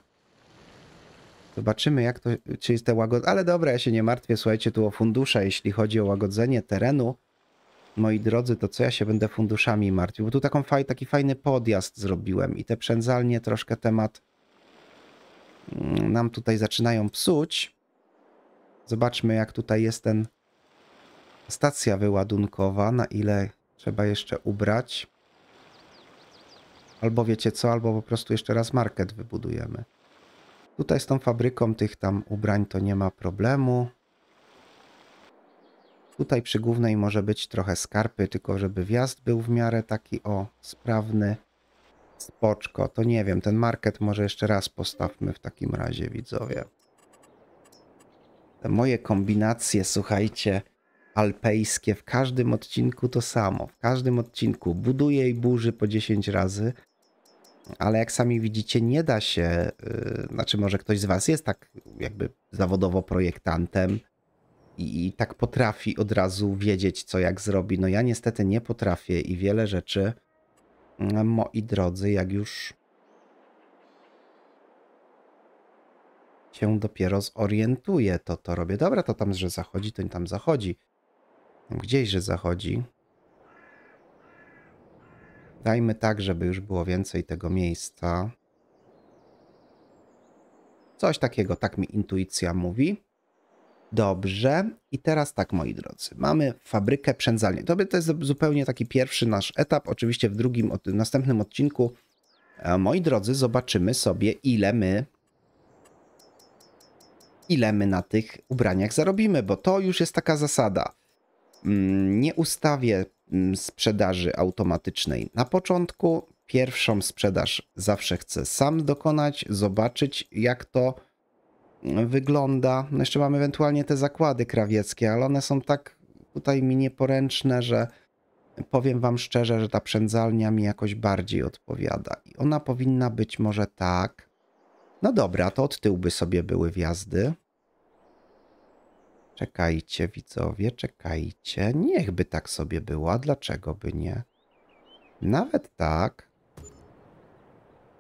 Zobaczymy, jak to, czy jest te łagodzenie. Ale dobra, ja się nie martwię, słuchajcie, tu o fundusze, jeśli chodzi o łagodzenie terenu. Moi drodzy, to co ja się będę funduszami martwił? Bo tu taką faj, taki fajny podjazd zrobiłem i te przędzalnie troszkę temat nam tutaj zaczynają psuć. Zobaczmy, jak tutaj jest ten stacja wyładunkowa, na ile trzeba jeszcze ubrać. Albo wiecie co, albo po prostu jeszcze raz market wybudujemy. Tutaj z tą fabryką tych tam ubrań to nie ma problemu. Tutaj przy głównej może być trochę skarpy, tylko żeby wjazd był w miarę taki o sprawny. Spoczko, to nie wiem, ten market może jeszcze raz postawmy w takim razie, widzowie. Te moje kombinacje, słuchajcie, alpejskie, w każdym odcinku to samo. W każdym odcinku buduję i burzy po 10 razy, ale jak sami widzicie, nie da się, yy, znaczy może ktoś z was jest tak jakby zawodowo projektantem i, i tak potrafi od razu wiedzieć, co jak zrobi. No ja niestety nie potrafię i wiele rzeczy moi drodzy, jak już się dopiero zorientuję, to to robię. Dobra, to tam, że zachodzi, to tam zachodzi. Gdzieś, że zachodzi. Dajmy tak, żeby już było więcej tego miejsca. Coś takiego, tak mi intuicja mówi. Dobrze. I teraz tak, moi drodzy. Mamy fabrykę przędzalni. To, jest zupełnie taki pierwszy nasz etap. Oczywiście w drugim, następnym odcinku, e, moi drodzy, zobaczymy sobie, ile my ile my na tych ubraniach zarobimy, bo to już jest taka zasada. Mm, nie ustawię mm, sprzedaży automatycznej na początku. Pierwszą sprzedaż zawsze chcę sam dokonać, zobaczyć jak to wygląda. No jeszcze mamy ewentualnie te zakłady krawieckie, ale one są tak tutaj mi nieporęczne, że powiem wam szczerze, że ta przędzalnia mi jakoś bardziej odpowiada. I ona powinna być może tak. No dobra, to od tyłu by sobie były wjazdy. Czekajcie, widzowie, czekajcie. Niechby tak sobie było, a dlaczego by nie? Nawet tak.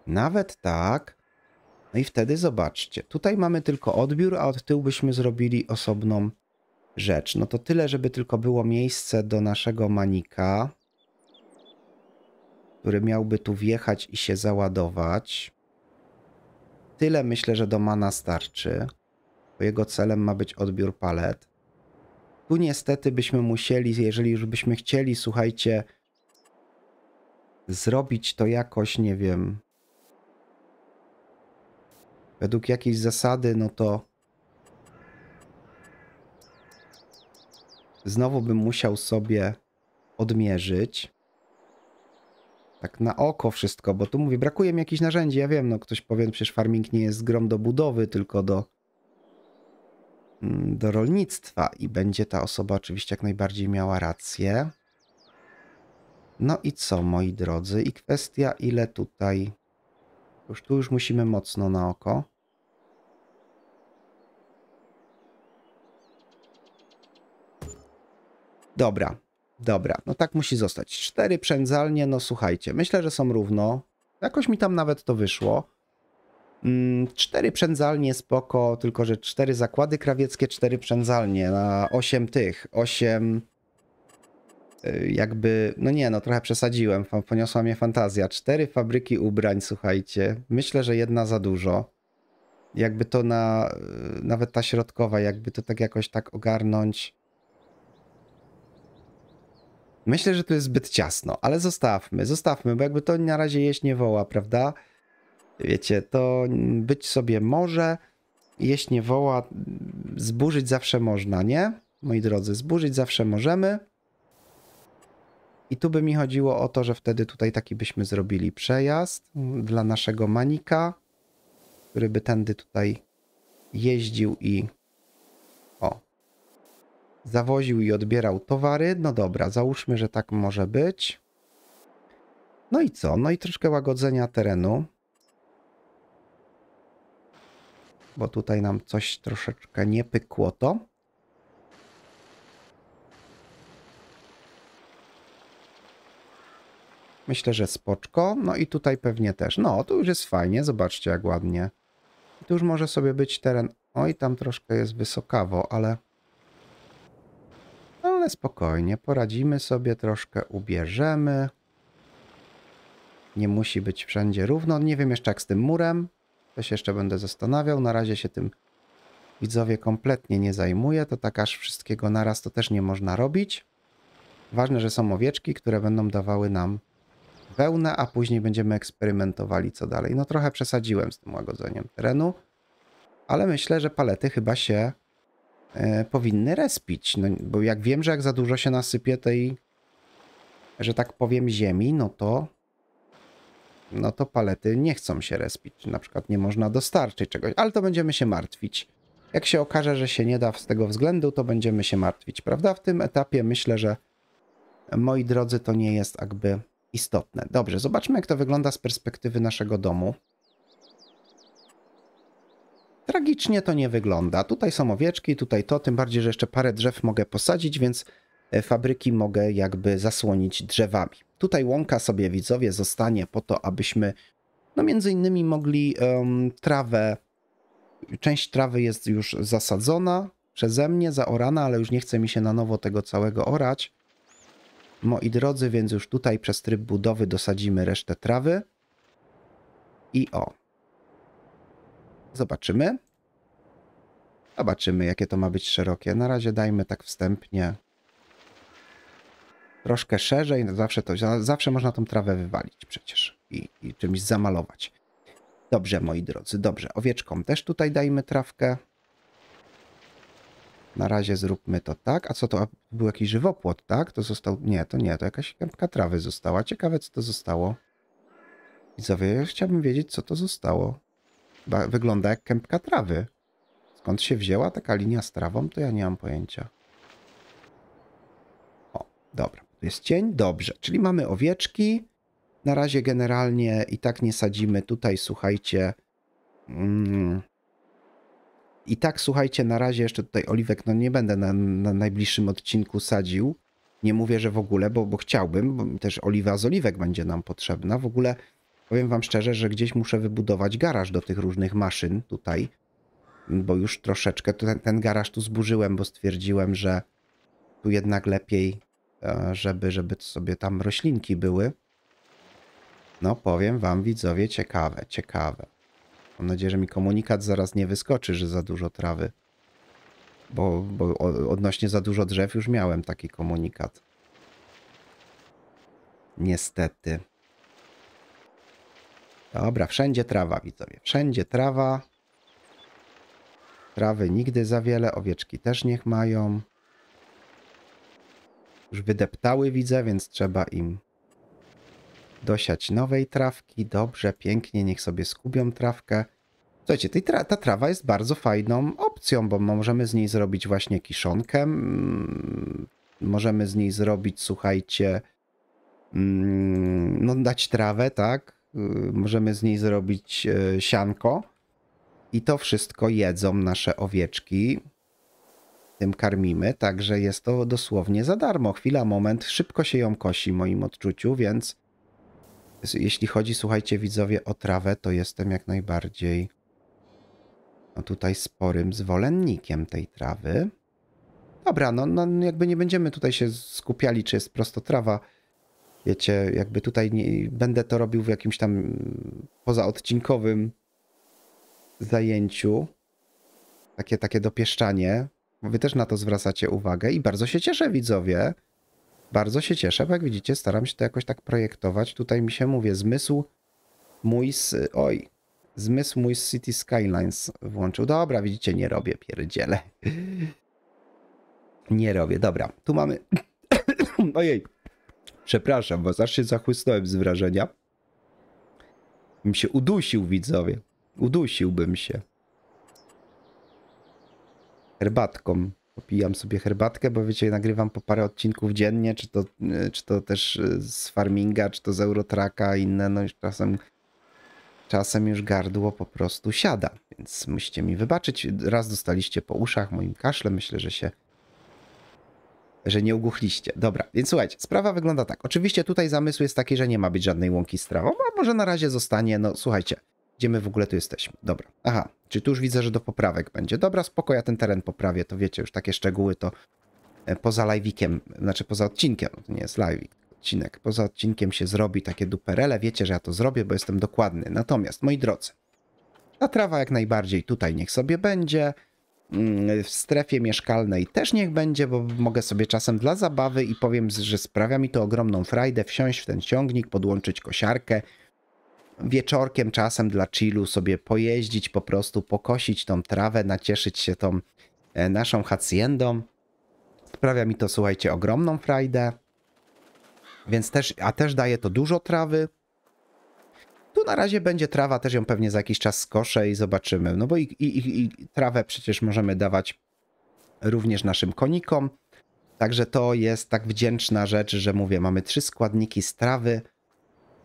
Nawet tak. No i wtedy zobaczcie, tutaj mamy tylko odbiór, a od tyłu byśmy zrobili osobną rzecz. No to tyle, żeby tylko było miejsce do naszego manika, który miałby tu wjechać i się załadować. Tyle myślę, że do mana starczy, bo jego celem ma być odbiór palet. Tu niestety byśmy musieli, jeżeli już byśmy chcieli, słuchajcie, zrobić to jakoś, nie wiem, według jakiejś zasady, no to znowu bym musiał sobie odmierzyć. Tak na oko wszystko, bo tu mówię, brakuje mi jakichś narzędzi. Ja wiem, no ktoś powie, no przecież farming nie jest grom do budowy, tylko do, mm, do rolnictwa i będzie ta osoba oczywiście jak najbardziej miała rację. No i co, moi drodzy? I kwestia, ile tutaj już tu już musimy mocno na oko. Dobra, dobra, no tak musi zostać. Cztery przędzalnie, no słuchajcie, myślę, że są równo. Jakoś mi tam nawet to wyszło. Mm, cztery przędzalnie spoko, tylko że cztery zakłady krawieckie, cztery przędzalnie na osiem tych, osiem jakby, no nie, no trochę przesadziłem, poniosła mnie fantazja. Cztery fabryki ubrań, słuchajcie. Myślę, że jedna za dużo. Jakby to na, y, nawet ta środkowa, jakby to tak jakoś tak ogarnąć. Myślę, że to jest zbyt ciasno, ale zostawmy, zostawmy, bo jakby to na razie jeść nie woła, prawda? Wiecie, to być sobie może, jeść nie woła, zburzyć zawsze można, nie? Moi drodzy, zburzyć zawsze możemy. I tu by mi chodziło o to, że wtedy tutaj taki byśmy zrobili przejazd dla naszego manika, który by tędy tutaj jeździł i zawoził i odbierał towary. No dobra, załóżmy, że tak może być. No i co? No i troszkę łagodzenia terenu. Bo tutaj nam coś troszeczkę nie pykło to. Myślę, że spoczko. No i tutaj pewnie też. No, tu już jest fajnie. Zobaczcie, jak ładnie. tu już może sobie być teren. Oj, tam troszkę jest wysokawo, ale ale spokojnie, poradzimy sobie, troszkę ubierzemy. Nie musi być wszędzie równo. Nie wiem jeszcze jak z tym murem. To się jeszcze będę zastanawiał. Na razie się tym widzowie kompletnie nie zajmuję. To tak aż wszystkiego naraz to też nie można robić. Ważne, że są owieczki, które będą dawały nam wełnę, a później będziemy eksperymentowali co dalej. No trochę przesadziłem z tym łagodzeniem terenu, ale myślę, że palety chyba się e, powinny respić. No, bo jak wiem, że jak za dużo się nasypie tej, że tak powiem, ziemi, no to no to palety nie chcą się respić. Na przykład nie można dostarczyć czegoś, ale to będziemy się martwić. Jak się okaże, że się nie da z tego względu, to będziemy się martwić, prawda? W tym etapie myślę, że moi drodzy, to nie jest jakby istotne. Dobrze, zobaczmy jak to wygląda z perspektywy naszego domu. Tragicznie to nie wygląda. Tutaj są owieczki, tutaj to, tym bardziej, że jeszcze parę drzew mogę posadzić, więc e, fabryki mogę jakby zasłonić drzewami. Tutaj łąka sobie widzowie zostanie po to, abyśmy no między innymi mogli um, trawę, część trawy jest już zasadzona przeze mnie, zaorana, ale już nie chce mi się na nowo tego całego orać. Moi drodzy, więc już tutaj przez tryb budowy dosadzimy resztę trawy. I o, Zobaczymy. Zobaczymy, jakie to ma być szerokie. Na razie dajmy tak wstępnie. Troszkę szerzej, no zawsze to, zawsze można tą trawę wywalić przecież i, i czymś zamalować. Dobrze, moi drodzy, dobrze. Owieczkom też tutaj dajmy trawkę. Na razie zróbmy to tak. A co to? Był jakiś żywopłot, tak? To został... Nie, to nie. To jakaś kępka trawy została. Ciekawe, co to zostało. Widzowie, chciałbym wiedzieć, co to zostało. Chyba wygląda jak kępka trawy. Skąd się wzięła taka linia z trawą, to ja nie mam pojęcia. O, dobra. Tu jest cień? Dobrze. Czyli mamy owieczki. Na razie generalnie i tak nie sadzimy tutaj, słuchajcie... Mm, i tak słuchajcie, na razie jeszcze tutaj oliwek, no nie będę na, na najbliższym odcinku sadził. Nie mówię, że w ogóle, bo, bo chciałbym, bo też oliwa z oliwek będzie nam potrzebna. W ogóle powiem wam szczerze, że gdzieś muszę wybudować garaż do tych różnych maszyn tutaj, bo już troszeczkę ten, ten garaż tu zburzyłem, bo stwierdziłem, że tu jednak lepiej, e, żeby, żeby sobie tam roślinki były. No powiem wam widzowie, ciekawe, ciekawe. Mam nadzieję, że mi komunikat zaraz nie wyskoczy, że za dużo trawy. Bo, bo odnośnie za dużo drzew już miałem taki komunikat. Niestety. Dobra, wszędzie trawa, widzowie. Wszędzie trawa. Trawy nigdy za wiele, owieczki też niech mają. Już wydeptały, widzę, więc trzeba im dosiać nowej trawki. Dobrze, pięknie, niech sobie skubią trawkę. Słuchajcie, tra ta trawa jest bardzo fajną opcją, bo możemy z niej zrobić właśnie kiszonkę. Mm, możemy z niej zrobić, słuchajcie, mm, no dać trawę, tak? Y, możemy z niej zrobić e, sianko. I to wszystko jedzą nasze owieczki. Tym karmimy, także jest to dosłownie za darmo. Chwila, moment, szybko się ją kosi w moim odczuciu, więc jeśli chodzi, słuchajcie, widzowie, o trawę, to jestem jak najbardziej no tutaj sporym zwolennikiem tej trawy. Dobra, no, no jakby nie będziemy tutaj się skupiali, czy jest prosto trawa. Wiecie, jakby tutaj nie, będę to robił w jakimś tam pozaodcinkowym zajęciu. Takie, takie dopieszczanie. Wy też na to zwracacie uwagę i bardzo się cieszę, widzowie. Bardzo się cieszę, bo jak widzicie, staram się to jakoś tak projektować. Tutaj mi się mówię, zmysł mój z... Oj, zmysł mój z City Skylines włączył. Dobra, widzicie, nie robię pierdziele. Nie robię, dobra. Tu mamy... Ojej. Przepraszam was, aż się zachłysnąłem z wrażenia. Bym się udusił, widzowie. Udusiłbym się. Herbatką. Popijam sobie herbatkę, bo wiecie, nagrywam po parę odcinków dziennie, czy to, czy to też z farminga, czy to z Eurotraka, inne, no już czasem czasem już gardło po prostu siada, więc musicie mi wybaczyć. Raz dostaliście po uszach moim kaszlem, myślę, że się że nie ugłuchliście. Dobra, więc słuchajcie, sprawa wygląda tak. Oczywiście tutaj zamysł jest taki, że nie ma być żadnej łąki z trawą, a może na razie zostanie, no słuchajcie, gdzie my w ogóle tu jesteśmy? Dobra, aha, czy tu już widzę, że do poprawek będzie. Dobra, spoko, ja ten teren poprawię, to wiecie, już takie szczegóły to e, poza live'ikiem, znaczy poza odcinkiem, no to nie jest live'ik, odcinek. Poza odcinkiem się zrobi takie duperele. Wiecie, że ja to zrobię, bo jestem dokładny. Natomiast, moi drodzy, ta trawa jak najbardziej tutaj niech sobie będzie. Mm, w strefie mieszkalnej też niech będzie, bo mogę sobie czasem dla zabawy i powiem, że sprawia mi to ogromną frajdę wsiąść w ten ciągnik, podłączyć kosiarkę, wieczorkiem czasem dla chillu sobie pojeździć, po prostu pokosić tą trawę, nacieszyć się tą e, naszą haciendą. Sprawia mi to, słuchajcie, ogromną frajdę. Więc też, a też daje to dużo trawy. Tu na razie będzie trawa, też ją pewnie za jakiś czas skoszę i zobaczymy. No bo i, i, i trawę przecież możemy dawać również naszym konikom. Także to jest tak wdzięczna rzecz, że mówię, mamy trzy składniki z trawy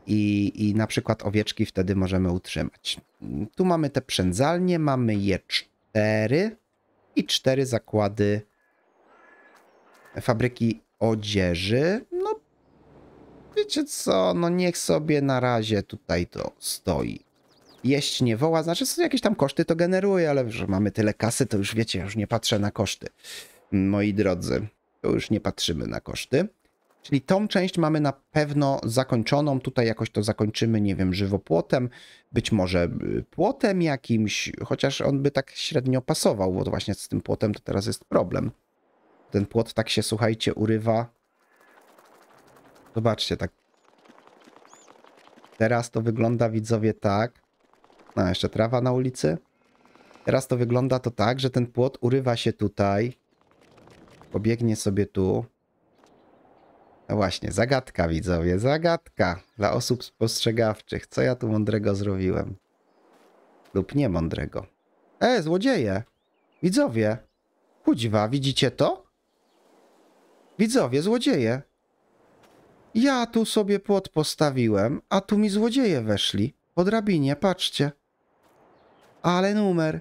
i, i na przykład owieczki wtedy możemy utrzymać. Tu mamy te przędzalnie, mamy je cztery i cztery zakłady fabryki odzieży. No wiecie co, no niech sobie na razie tutaj to stoi. Jeść nie woła, znaczy jakieś tam koszty to generuje, ale że mamy tyle kasy, to już wiecie, już nie patrzę na koszty. Moi drodzy, to już nie patrzymy na koszty. Czyli tą część mamy na pewno zakończoną. Tutaj jakoś to zakończymy, nie wiem, żywopłotem, być może y, płotem jakimś, chociaż on by tak średnio pasował, bo właśnie z tym płotem to teraz jest problem. Ten płot tak się, słuchajcie, urywa. Zobaczcie, tak. Teraz to wygląda, widzowie, tak. No, jeszcze trawa na ulicy. Teraz to wygląda to tak, że ten płot urywa się tutaj. Pobiegnie sobie tu. No właśnie, zagadka widzowie, zagadka dla osób spostrzegawczych. Co ja tu mądrego zrobiłem? Lub nie mądrego. E, złodzieje! Widzowie! Kuźwa, widzicie to? Widzowie, złodzieje! Ja tu sobie płot postawiłem, a tu mi złodzieje weszli. Po drabinie, patrzcie. Ale numer.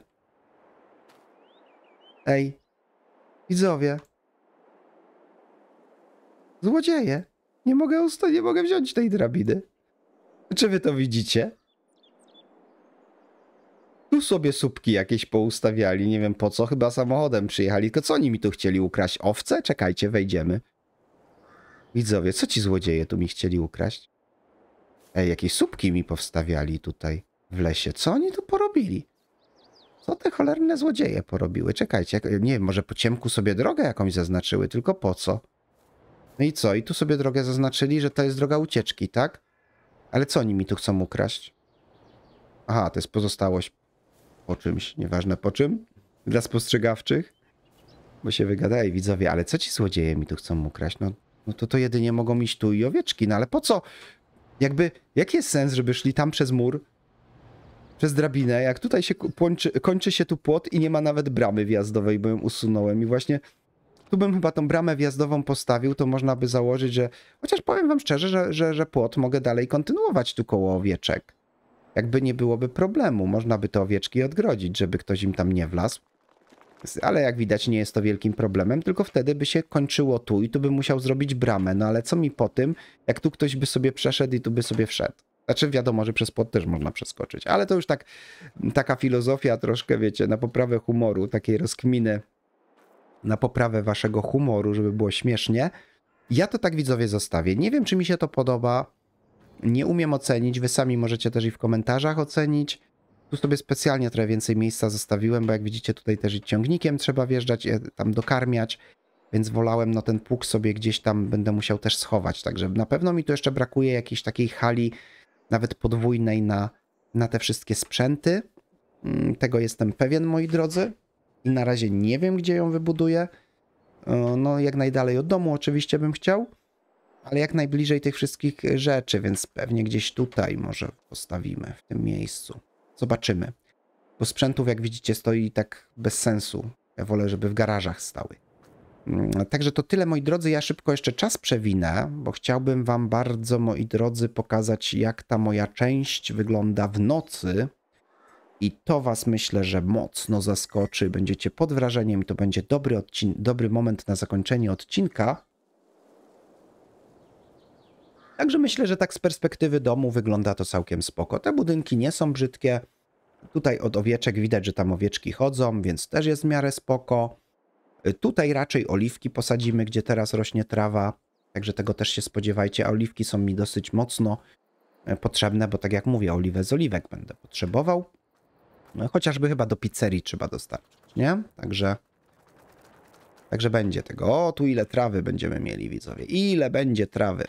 Ej, widzowie. Złodzieje. Nie mogę usta, nie mogę wziąć tej drabiny. Czy wy to widzicie? Tu sobie słupki jakieś poustawiali, nie wiem po co, chyba samochodem przyjechali. Tylko co oni mi tu chcieli ukraść? Owce? Czekajcie, wejdziemy. Widzowie, co ci złodzieje tu mi chcieli ukraść? Ej, jakieś słupki mi powstawiali tutaj w lesie. Co oni tu porobili? Co te cholerne złodzieje porobiły? Czekajcie, jak, nie wiem, może po ciemku sobie drogę jakąś zaznaczyły, tylko po co? No i co? I tu sobie drogę zaznaczyli, że to jest droga ucieczki, tak? Ale co oni mi tu chcą ukraść? Aha, to jest pozostałość po czymś, nieważne po czym, dla spostrzegawczych. Bo się wygadaje, widzowie, ale co ci złodzieje mi tu chcą ukraść? No, no to to jedynie mogą iść tu i owieczki, no ale po co? Jakby, jaki jest sens, żeby szli tam przez mur, przez drabinę, jak tutaj się kończy, kończy się tu płot i nie ma nawet bramy wjazdowej, bo ją usunąłem i właśnie tu bym chyba tą bramę wjazdową postawił, to można by założyć, że chociaż powiem wam szczerze, że, że, że płot mogę dalej kontynuować tu koło owieczek. Jakby nie byłoby problemu, można by te owieczki odgrodzić, żeby ktoś im tam nie wlazł. Ale jak widać nie jest to wielkim problemem, tylko wtedy by się kończyło tu i tu by musiał zrobić bramę. No ale co mi po tym, jak tu ktoś by sobie przeszedł i tu by sobie wszedł? Znaczy wiadomo, że przez płot też można przeskoczyć, ale to już tak taka filozofia troszkę, wiecie, na poprawę humoru, takiej rozkminy, na poprawę waszego humoru, żeby było śmiesznie. Ja to tak widzowie zostawię. Nie wiem, czy mi się to podoba. Nie umiem ocenić. Wy sami możecie też i w komentarzach ocenić. Tu sobie specjalnie trochę więcej miejsca zostawiłem, bo jak widzicie tutaj też i ciągnikiem trzeba wjeżdżać, tam dokarmiać, więc wolałem no ten pług sobie gdzieś tam będę musiał też schować, także na pewno mi tu jeszcze brakuje jakiejś takiej hali nawet podwójnej na, na te wszystkie sprzęty. Mm, tego jestem pewien, moi drodzy. Na razie nie wiem, gdzie ją wybuduję. No, jak najdalej od domu oczywiście bym chciał, ale jak najbliżej tych wszystkich rzeczy, więc pewnie gdzieś tutaj może postawimy w tym miejscu. Zobaczymy. Bo sprzętów, jak widzicie, stoi tak bez sensu. Ja wolę, żeby w garażach stały. Mm, także to tyle, moi drodzy. Ja szybko jeszcze czas przewinę, bo chciałbym Wam bardzo, moi drodzy, pokazać, jak ta moja część wygląda w nocy. I to Was myślę, że mocno zaskoczy. Będziecie pod wrażeniem i to będzie dobry, odcin- dobry moment na zakończenie odcinka. Także myślę, że tak z perspektywy domu wygląda to całkiem spoko. Te budynki nie są brzydkie. Tutaj od owieczek widać, że tam owieczki chodzą, więc też jest w miarę spoko. Tutaj raczej oliwki posadzimy, gdzie teraz rośnie trawa, także tego też się spodziewajcie. A oliwki są mi dosyć mocno e, potrzebne, bo tak jak mówię, oliwę z oliwek będę potrzebował. No, chociażby chyba do pizzerii trzeba dostarczyć, nie? Także, także będzie tego. O, tu ile trawy będziemy mieli, widzowie. Ile będzie trawy.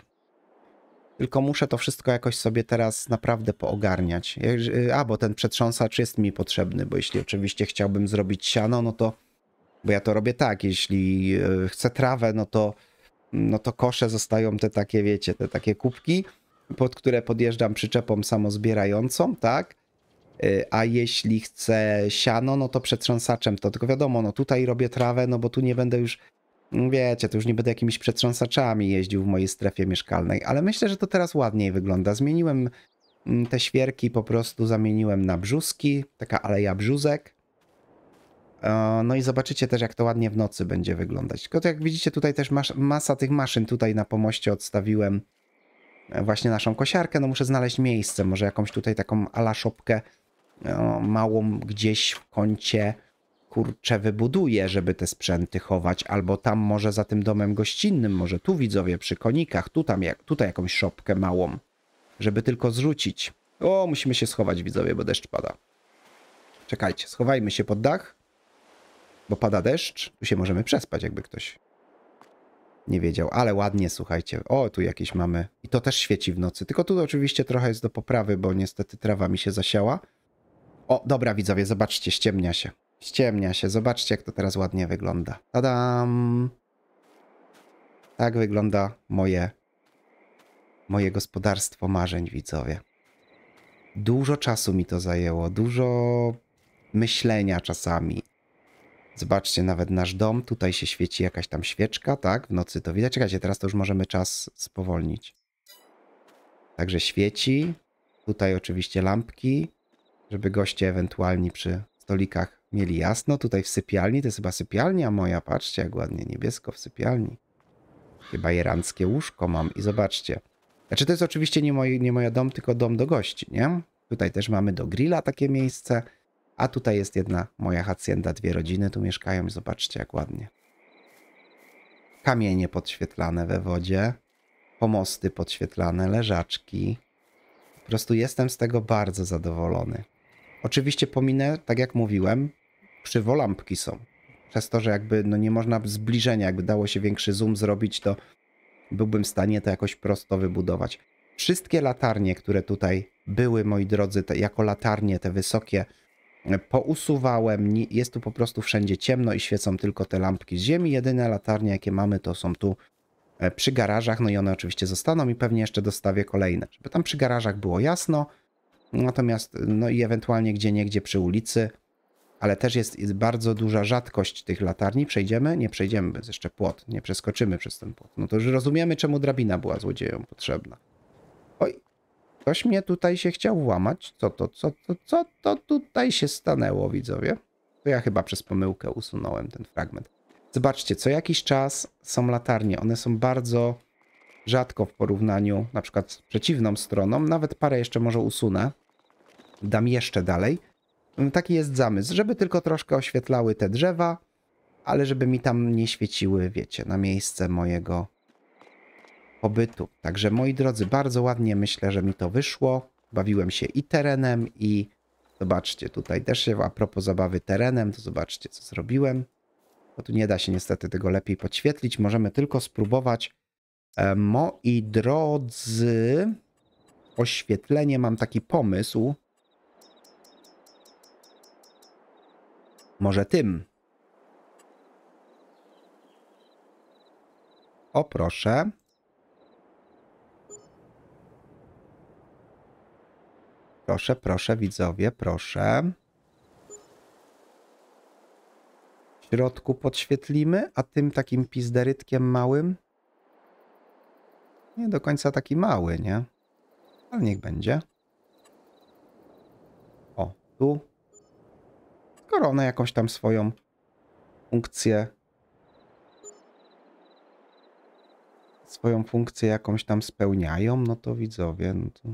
Tylko muszę to wszystko jakoś sobie teraz naprawdę poogarniać. A, bo ten przetrząsacz jest mi potrzebny, bo jeśli oczywiście chciałbym zrobić siano, no to bo ja to robię tak, jeśli e, chcę trawę, no to, no to kosze zostają te takie, wiecie, te takie kubki, pod które podjeżdżam przyczepą samozbierającą, tak? E, a jeśli chcę siano, no to przetrząsaczem to. Tylko wiadomo, no tutaj robię trawę, no bo tu nie będę już, mm, wiecie, to już nie będę jakimiś przetrząsaczami jeździł w mojej strefie mieszkalnej, ale myślę, że to teraz ładniej wygląda. Zmieniłem mm, te świerki, po prostu zamieniłem na brzuski, taka aleja brzuzek. No i zobaczycie też, jak to ładnie w nocy będzie wyglądać. Tylko to jak widzicie, tutaj też masa tych maszyn tutaj na pomoście odstawiłem e, właśnie naszą kosiarkę. No muszę znaleźć miejsce, może jakąś tutaj taką ala szopkę e, małą gdzieś w kącie kurczę wybuduję, żeby te sprzęty chować, albo tam może za tym domem gościnnym, może tu widzowie przy konikach, tu tam, jak, tutaj jakąś szopkę małą, żeby tylko zrzucić. O, musimy się schować widzowie, bo deszcz pada. Czekajcie, schowajmy się pod dach, bo pada deszcz. Tu się możemy przespać, jakby ktoś nie wiedział, ale ładnie, słuchajcie. O, tu jakieś mamy. I to też świeci w nocy. Tylko tu oczywiście trochę jest do poprawy, bo niestety trawa mi się zasiała. O, dobra, widzowie, zobaczcie, ściemnia się. Ściemnia się. Zobaczcie, jak to teraz ładnie wygląda. Tadam! Tak wygląda moje, moje gospodarstwo marzeń, widzowie. Dużo czasu mi to zajęło, dużo myślenia czasami. Zobaczcie, nawet nasz dom, tutaj się świeci jakaś tam świeczka, tak? W nocy to widać. Czekajcie, teraz to już możemy czas spowolnić. Także świeci. Tutaj oczywiście lampki, żeby goście ewentualni przy stolikach mieli jasno. Tutaj w sypialni, to jest chyba sypialnia moja, patrzcie jak ładnie, niebiesko w sypialni. Chyba jeranckie łóżko mam i zobaczcie. Znaczy to jest oczywiście nie, mój, nie moja dom, tylko dom do gości, nie? Tutaj też mamy do grilla takie miejsce. A tutaj jest jedna moja hacienda, dwie rodziny tu mieszkają. Zobaczcie, jak ładnie. Kamienie podświetlane we wodzie, pomosty podświetlane, leżaczki. Po prostu jestem z tego bardzo zadowolony. Oczywiście pominę, tak jak mówiłem, przywolampki są. Przez to, że jakby no nie można zbliżenia, jakby dało się większy zoom zrobić, to byłbym w stanie to jakoś prosto wybudować. Wszystkie latarnie, które tutaj były, moi drodzy, te, jako latarnie, te wysokie, pousuwałem. Jest tu po prostu wszędzie ciemno i świecą tylko te lampki z ziemi. Jedyne latarnie, jakie mamy, to są tu e, przy garażach, no i one oczywiście zostaną i pewnie jeszcze dostawię kolejne, żeby tam przy garażach było jasno, natomiast no i ewentualnie gdzie niegdzie przy ulicy, ale też jest, bardzo duża rzadkość tych latarni. Przejdziemy? Nie przejdziemy, bez jeszcze płot, nie przeskoczymy przez ten płot. No to już rozumiemy, czemu drabina była złodziejom potrzebna. Oj, Ktoś mnie tutaj się chciał włamać. Co to, co to, co to tutaj się stanęło, widzowie? To ja chyba przez pomyłkę usunąłem ten fragment. Zobaczcie, co jakiś czas są latarnie. One są bardzo rzadko w porównaniu na przykład z przeciwną stroną. Nawet parę jeszcze może usunę. Dam jeszcze dalej. Taki jest zamysł, żeby tylko troszkę oświetlały te drzewa, ale żeby mi tam nie świeciły, wiecie, na miejsce mojego pobytu. Także moi drodzy, bardzo ładnie myślę, że mi to wyszło. Bawiłem się i terenem i zobaczcie, tutaj też się a propos zabawy terenem, to zobaczcie co zrobiłem. Bo tu nie da się niestety tego lepiej podświetlić, możemy tylko spróbować. E, moi drodzy, oświetlenie, mam taki pomysł. Może tym. O proszę. Proszę, proszę, widzowie, proszę. W środku podświetlimy, a tym takim pizderytkiem małym. Nie do końca taki mały, nie? Ale niech będzie. O, tu. Skoro one jakąś tam swoją funkcję swoją funkcję jakąś tam spełniają, no to widzowie, no to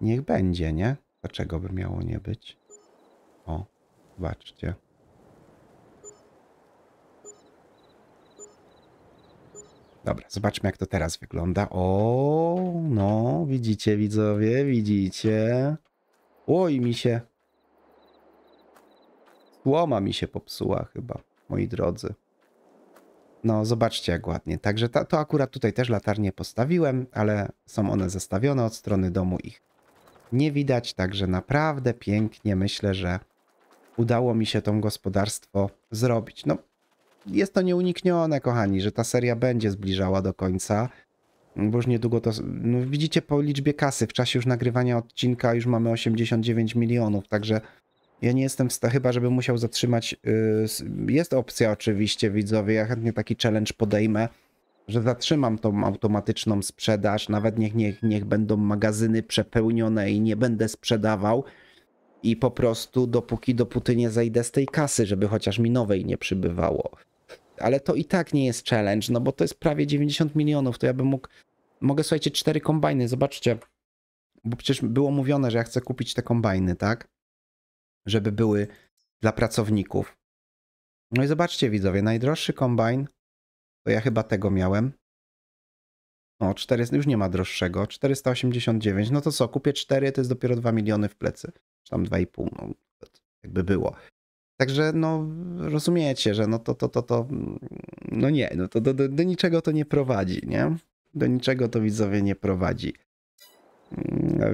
Niech będzie, nie? Dlaczego by miało nie być? O, zobaczcie. Dobra, zobaczmy jak to teraz wygląda. O, no, widzicie widzowie, widzicie. Oj, mi się... Słoma mi się popsuła chyba, moi drodzy. No, zobaczcie jak ładnie. Także ta, to akurat tutaj też latarnie postawiłem, ale są one zestawione od strony domu ich nie widać, także naprawdę pięknie myślę, że udało mi się to gospodarstwo zrobić. No, jest to nieuniknione, kochani, że ta seria będzie zbliżała do końca, bo już niedługo to... No, widzicie po liczbie kasy, w czasie już nagrywania odcinka już mamy 89 milionów, także ja nie jestem w stanie, chyba żeby musiał zatrzymać... Yy, jest opcja oczywiście, widzowie, ja chętnie taki challenge podejmę, że zatrzymam tą automatyczną sprzedaż, nawet niech, niech, niech będą magazyny przepełnione i nie będę sprzedawał i po prostu dopóki dopóty nie zejdę z tej kasy, żeby chociaż mi nowej nie przybywało. Ale to i tak nie jest challenge, no bo to jest prawie 90 milionów, to ja bym mógł, mogę słuchajcie, cztery kombajny, zobaczcie, bo przecież było mówione, że ja chcę kupić te kombajny, tak? Żeby były dla pracowników. No i zobaczcie widzowie, najdroższy kombajn, to ja chyba tego miałem. O, 400, już nie ma droższego, 489, no to co, kupię 4, to jest dopiero 2 miliony w plecy, czy tam 2,5, no jakby było. Także no rozumiecie, że no to, to, to, to no nie, no to do, do, do niczego to nie prowadzi, nie? Do niczego to widzowie nie prowadzi.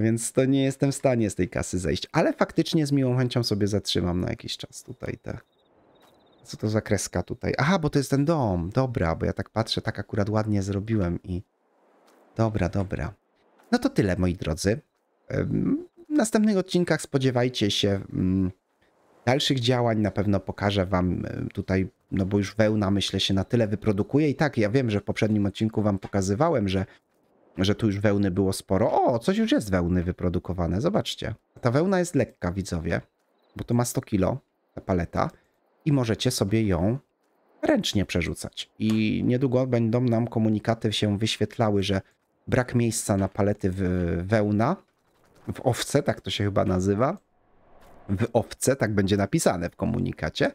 Więc to nie jestem w stanie z tej kasy zejść, ale faktycznie z miłą chęcią sobie zatrzymam na jakiś czas tutaj te. Co to za kreska tutaj? Aha, bo to jest ten dom. Dobra, bo ja tak patrzę, tak akurat ładnie zrobiłem i... Dobra, dobra. No to tyle, moi drodzy. W następnych odcinkach spodziewajcie się mm, dalszych działań. Na pewno pokażę wam tutaj, no bo już wełna myślę się na tyle wyprodukuje. I tak, ja wiem, że w poprzednim odcinku wam pokazywałem, że, że tu już wełny było sporo. O, coś już jest wełny wyprodukowane, zobaczcie. Ta wełna jest lekka, widzowie, bo to ma 100 kilo, ta paleta. I możecie sobie ją ręcznie przerzucać. I niedługo będą nam komunikaty się wyświetlały, że brak miejsca na palety w wełna, w owce, tak to się chyba nazywa. W owce, tak będzie napisane w komunikacie.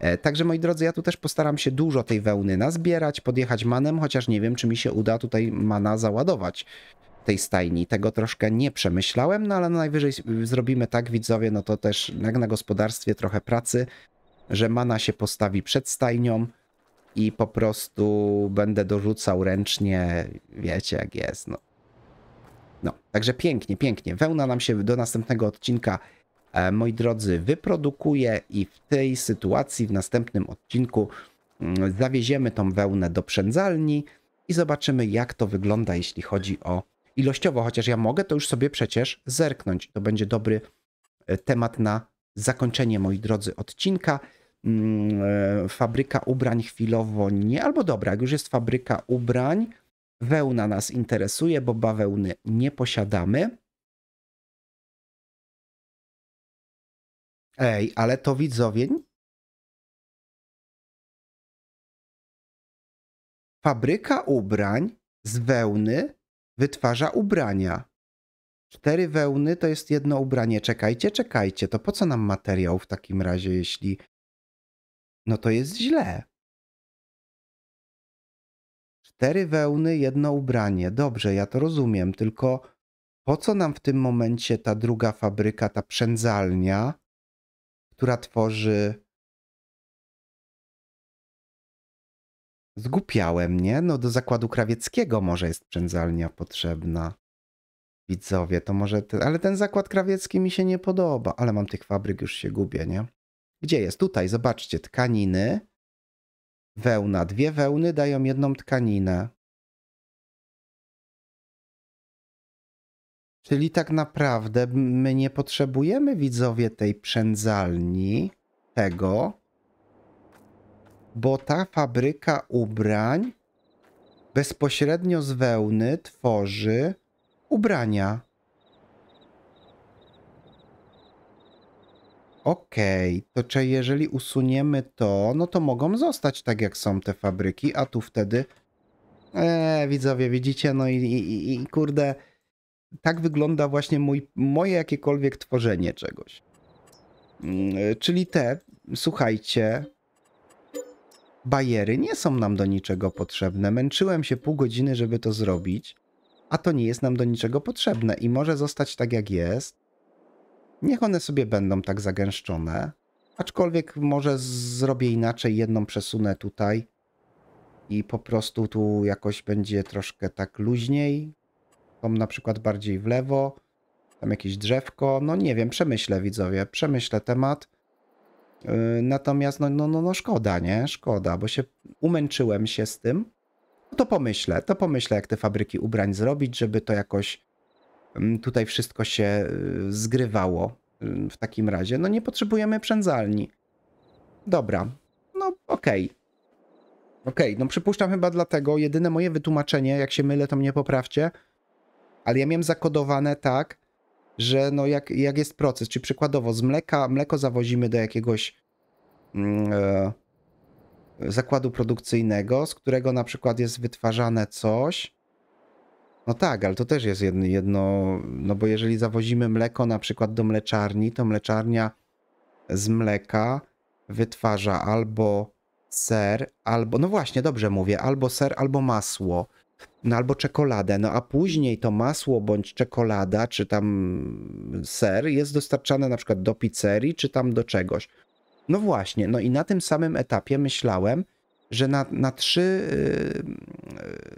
E, także moi drodzy, ja tu też postaram się dużo tej wełny nazbierać, podjechać manem, chociaż nie wiem, czy mi się uda tutaj mana załadować tej stajni. Tego troszkę nie przemyślałem, no ale najwyżej zrobimy tak, widzowie, no to też jak na gospodarstwie trochę pracy, że mana się postawi przed stajnią i po prostu będę dorzucał ręcznie, wiecie jak jest, no. No, także pięknie, pięknie. Wełna nam się do następnego odcinka, moi drodzy, wyprodukuje i w tej sytuacji, w następnym odcinku mm, zawieziemy tą wełnę do przędzalni i zobaczymy jak to wygląda, jeśli chodzi o ilościowo, chociaż ja mogę to już sobie przecież zerknąć. To będzie dobry e, temat na zakończenie, moi drodzy, odcinka. Mm, e, fabryka ubrań chwilowo nie, albo dobra, jak już jest fabryka ubrań, wełna nas interesuje, bo bawełny nie posiadamy. Ej, ale to widzowie. Fabryka ubrań z wełny wytwarza ubrania. Cztery wełny to jest jedno ubranie. Czekajcie, czekajcie. To po co nam materiał w takim razie, jeśli no to jest źle. Cztery wełny, jedno ubranie. Dobrze, ja to rozumiem, tylko po co nam w tym momencie ta druga fabryka, ta przędzalnia, która tworzy. Zgupiałem, nie? No do zakładu krawieckiego może jest przędzalnia potrzebna. Widzowie, to może. Te... Ale ten zakład krawiecki mi się nie podoba, ale mam tych fabryk, już się gubię, nie? Gdzie jest? Tutaj, zobaczcie, tkaniny. Wełna. Dwie wełny dają jedną tkaninę. Czyli tak naprawdę my nie potrzebujemy widzowie tej przędzalni, tego, bo ta fabryka ubrań bezpośrednio z wełny tworzy ubrania. Okej, okay, to czy jeżeli usuniemy to, no to mogą zostać tak jak są te fabryki, a tu wtedy. Eee, widzowie, widzicie, no i, i, i kurde, tak wygląda właśnie mój, moje jakiekolwiek tworzenie czegoś. Yy, czyli te, słuchajcie, bajery nie są nam do niczego potrzebne. Męczyłem się pół godziny, żeby to zrobić, a to nie jest nam do niczego potrzebne i może zostać tak jak jest. Niech one sobie będą tak zagęszczone. Aczkolwiek może zrobię inaczej, jedną przesunę tutaj i po prostu tu jakoś będzie troszkę tak luźniej. Tą na przykład bardziej w lewo. Tam jakieś drzewko. No nie wiem, przemyślę widzowie, przemyślę temat. Yy, natomiast no, no, no, no szkoda, nie? Szkoda, bo się umęczyłem się z tym. No to pomyślę, to pomyślę jak te fabryki ubrań zrobić, żeby to jakoś Mm, tutaj wszystko się y, zgrywało y, w takim razie. No nie potrzebujemy przędzalni. Dobra, no okej. Okay. Okej, okay, no przypuszczam chyba dlatego, jedyne moje wytłumaczenie, jak się mylę, to mnie poprawcie, ale ja miałem zakodowane tak, że no jak, jak jest proces, czy przykładowo z mleka, mleko zawozimy do jakiegoś mm, e, zakładu produkcyjnego, z którego na przykład jest wytwarzane coś, no tak, ale to też jest jedno, jedno, no bo jeżeli zawozimy mleko na przykład do mleczarni, to mleczarnia z mleka wytwarza albo ser, albo, no właśnie, dobrze mówię, albo ser, albo masło, no albo czekoladę, no a później to masło bądź czekolada, czy tam ser jest dostarczane na przykład do pizzerii, czy tam do czegoś. No właśnie, no i na tym samym etapie myślałem, że na, na trzy, yy,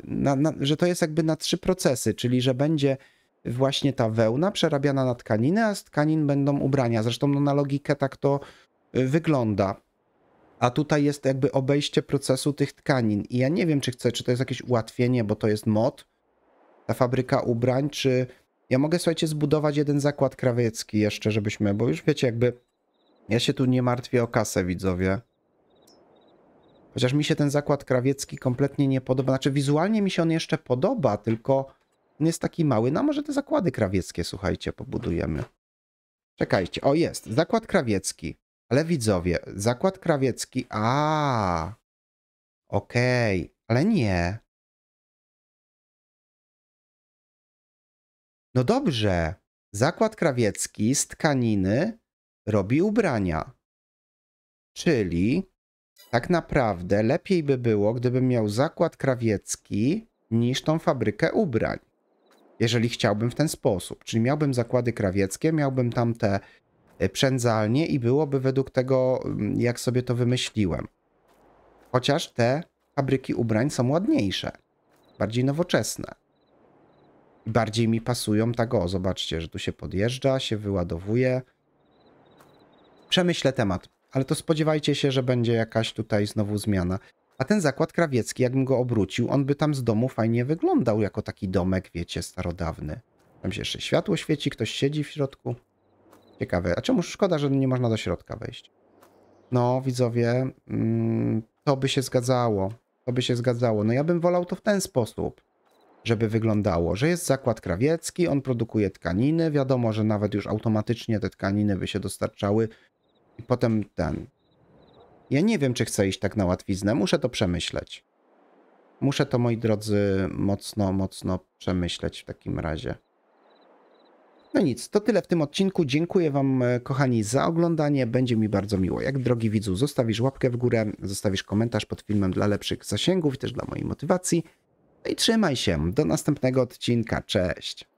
na, na, że to jest jakby na trzy procesy, czyli że będzie właśnie ta wełna przerabiana na tkaniny, a z tkanin będą ubrania. Zresztą no, na logikę tak to yy, wygląda. A tutaj jest jakby obejście procesu tych tkanin. I ja nie wiem, czy chcę, czy to jest jakieś ułatwienie, bo to jest mod, ta fabryka ubrań, czy ja mogę, słuchajcie, zbudować jeden zakład krawiecki jeszcze, żebyśmy, bo już wiecie, jakby ja się tu nie martwię o kasę, widzowie. Chociaż mi się ten zakład krawiecki kompletnie nie podoba. Znaczy, wizualnie mi się on jeszcze podoba, tylko on jest taki mały. No, może te zakłady krawieckie, słuchajcie, pobudujemy. Czekajcie, o jest, zakład krawiecki. Ale widzowie, zakład krawiecki. A, okej, okay. ale nie. No dobrze. Zakład krawiecki z tkaniny robi ubrania. Czyli tak naprawdę lepiej by było, gdybym miał zakład krawiecki niż tą fabrykę ubrań. Jeżeli chciałbym w ten sposób. Czyli miałbym zakłady krawieckie, miałbym tam te e, przędzalnie i byłoby według tego, mm, jak sobie to wymyśliłem. Chociaż te fabryki ubrań są ładniejsze, bardziej nowoczesne. Bardziej mi pasują tak o, zobaczcie, że tu się podjeżdża, się wyładowuje. Przemyślę temat ale to spodziewajcie się, że będzie jakaś tutaj znowu zmiana. A ten zakład krawiecki, jakbym go obrócił, on by tam z domu fajnie wyglądał, jako taki domek, wiecie, starodawny. Tam się jeszcze światło świeci, ktoś siedzi w środku. Ciekawe. A czemu szkoda, że nie można do środka wejść? No, widzowie, mm, to by się zgadzało. To by się zgadzało. No ja bym wolał to w ten sposób, żeby wyglądało, że jest zakład krawiecki, on produkuje tkaniny. Wiadomo, że nawet już automatycznie te tkaniny by się dostarczały i potem ten. Ja nie wiem, czy chcę iść tak na łatwiznę. Muszę to przemyśleć. Muszę to, moi drodzy, mocno, mocno przemyśleć w takim razie. No nic, to tyle w tym odcinku. Dziękuję Wam, e, kochani, za oglądanie. Będzie mi bardzo miło. Jak drogi widzu, zostawisz łapkę w górę, zostawisz komentarz pod filmem dla lepszych zasięgów i też dla mojej motywacji. No i trzymaj się. Do następnego odcinka. Cześć.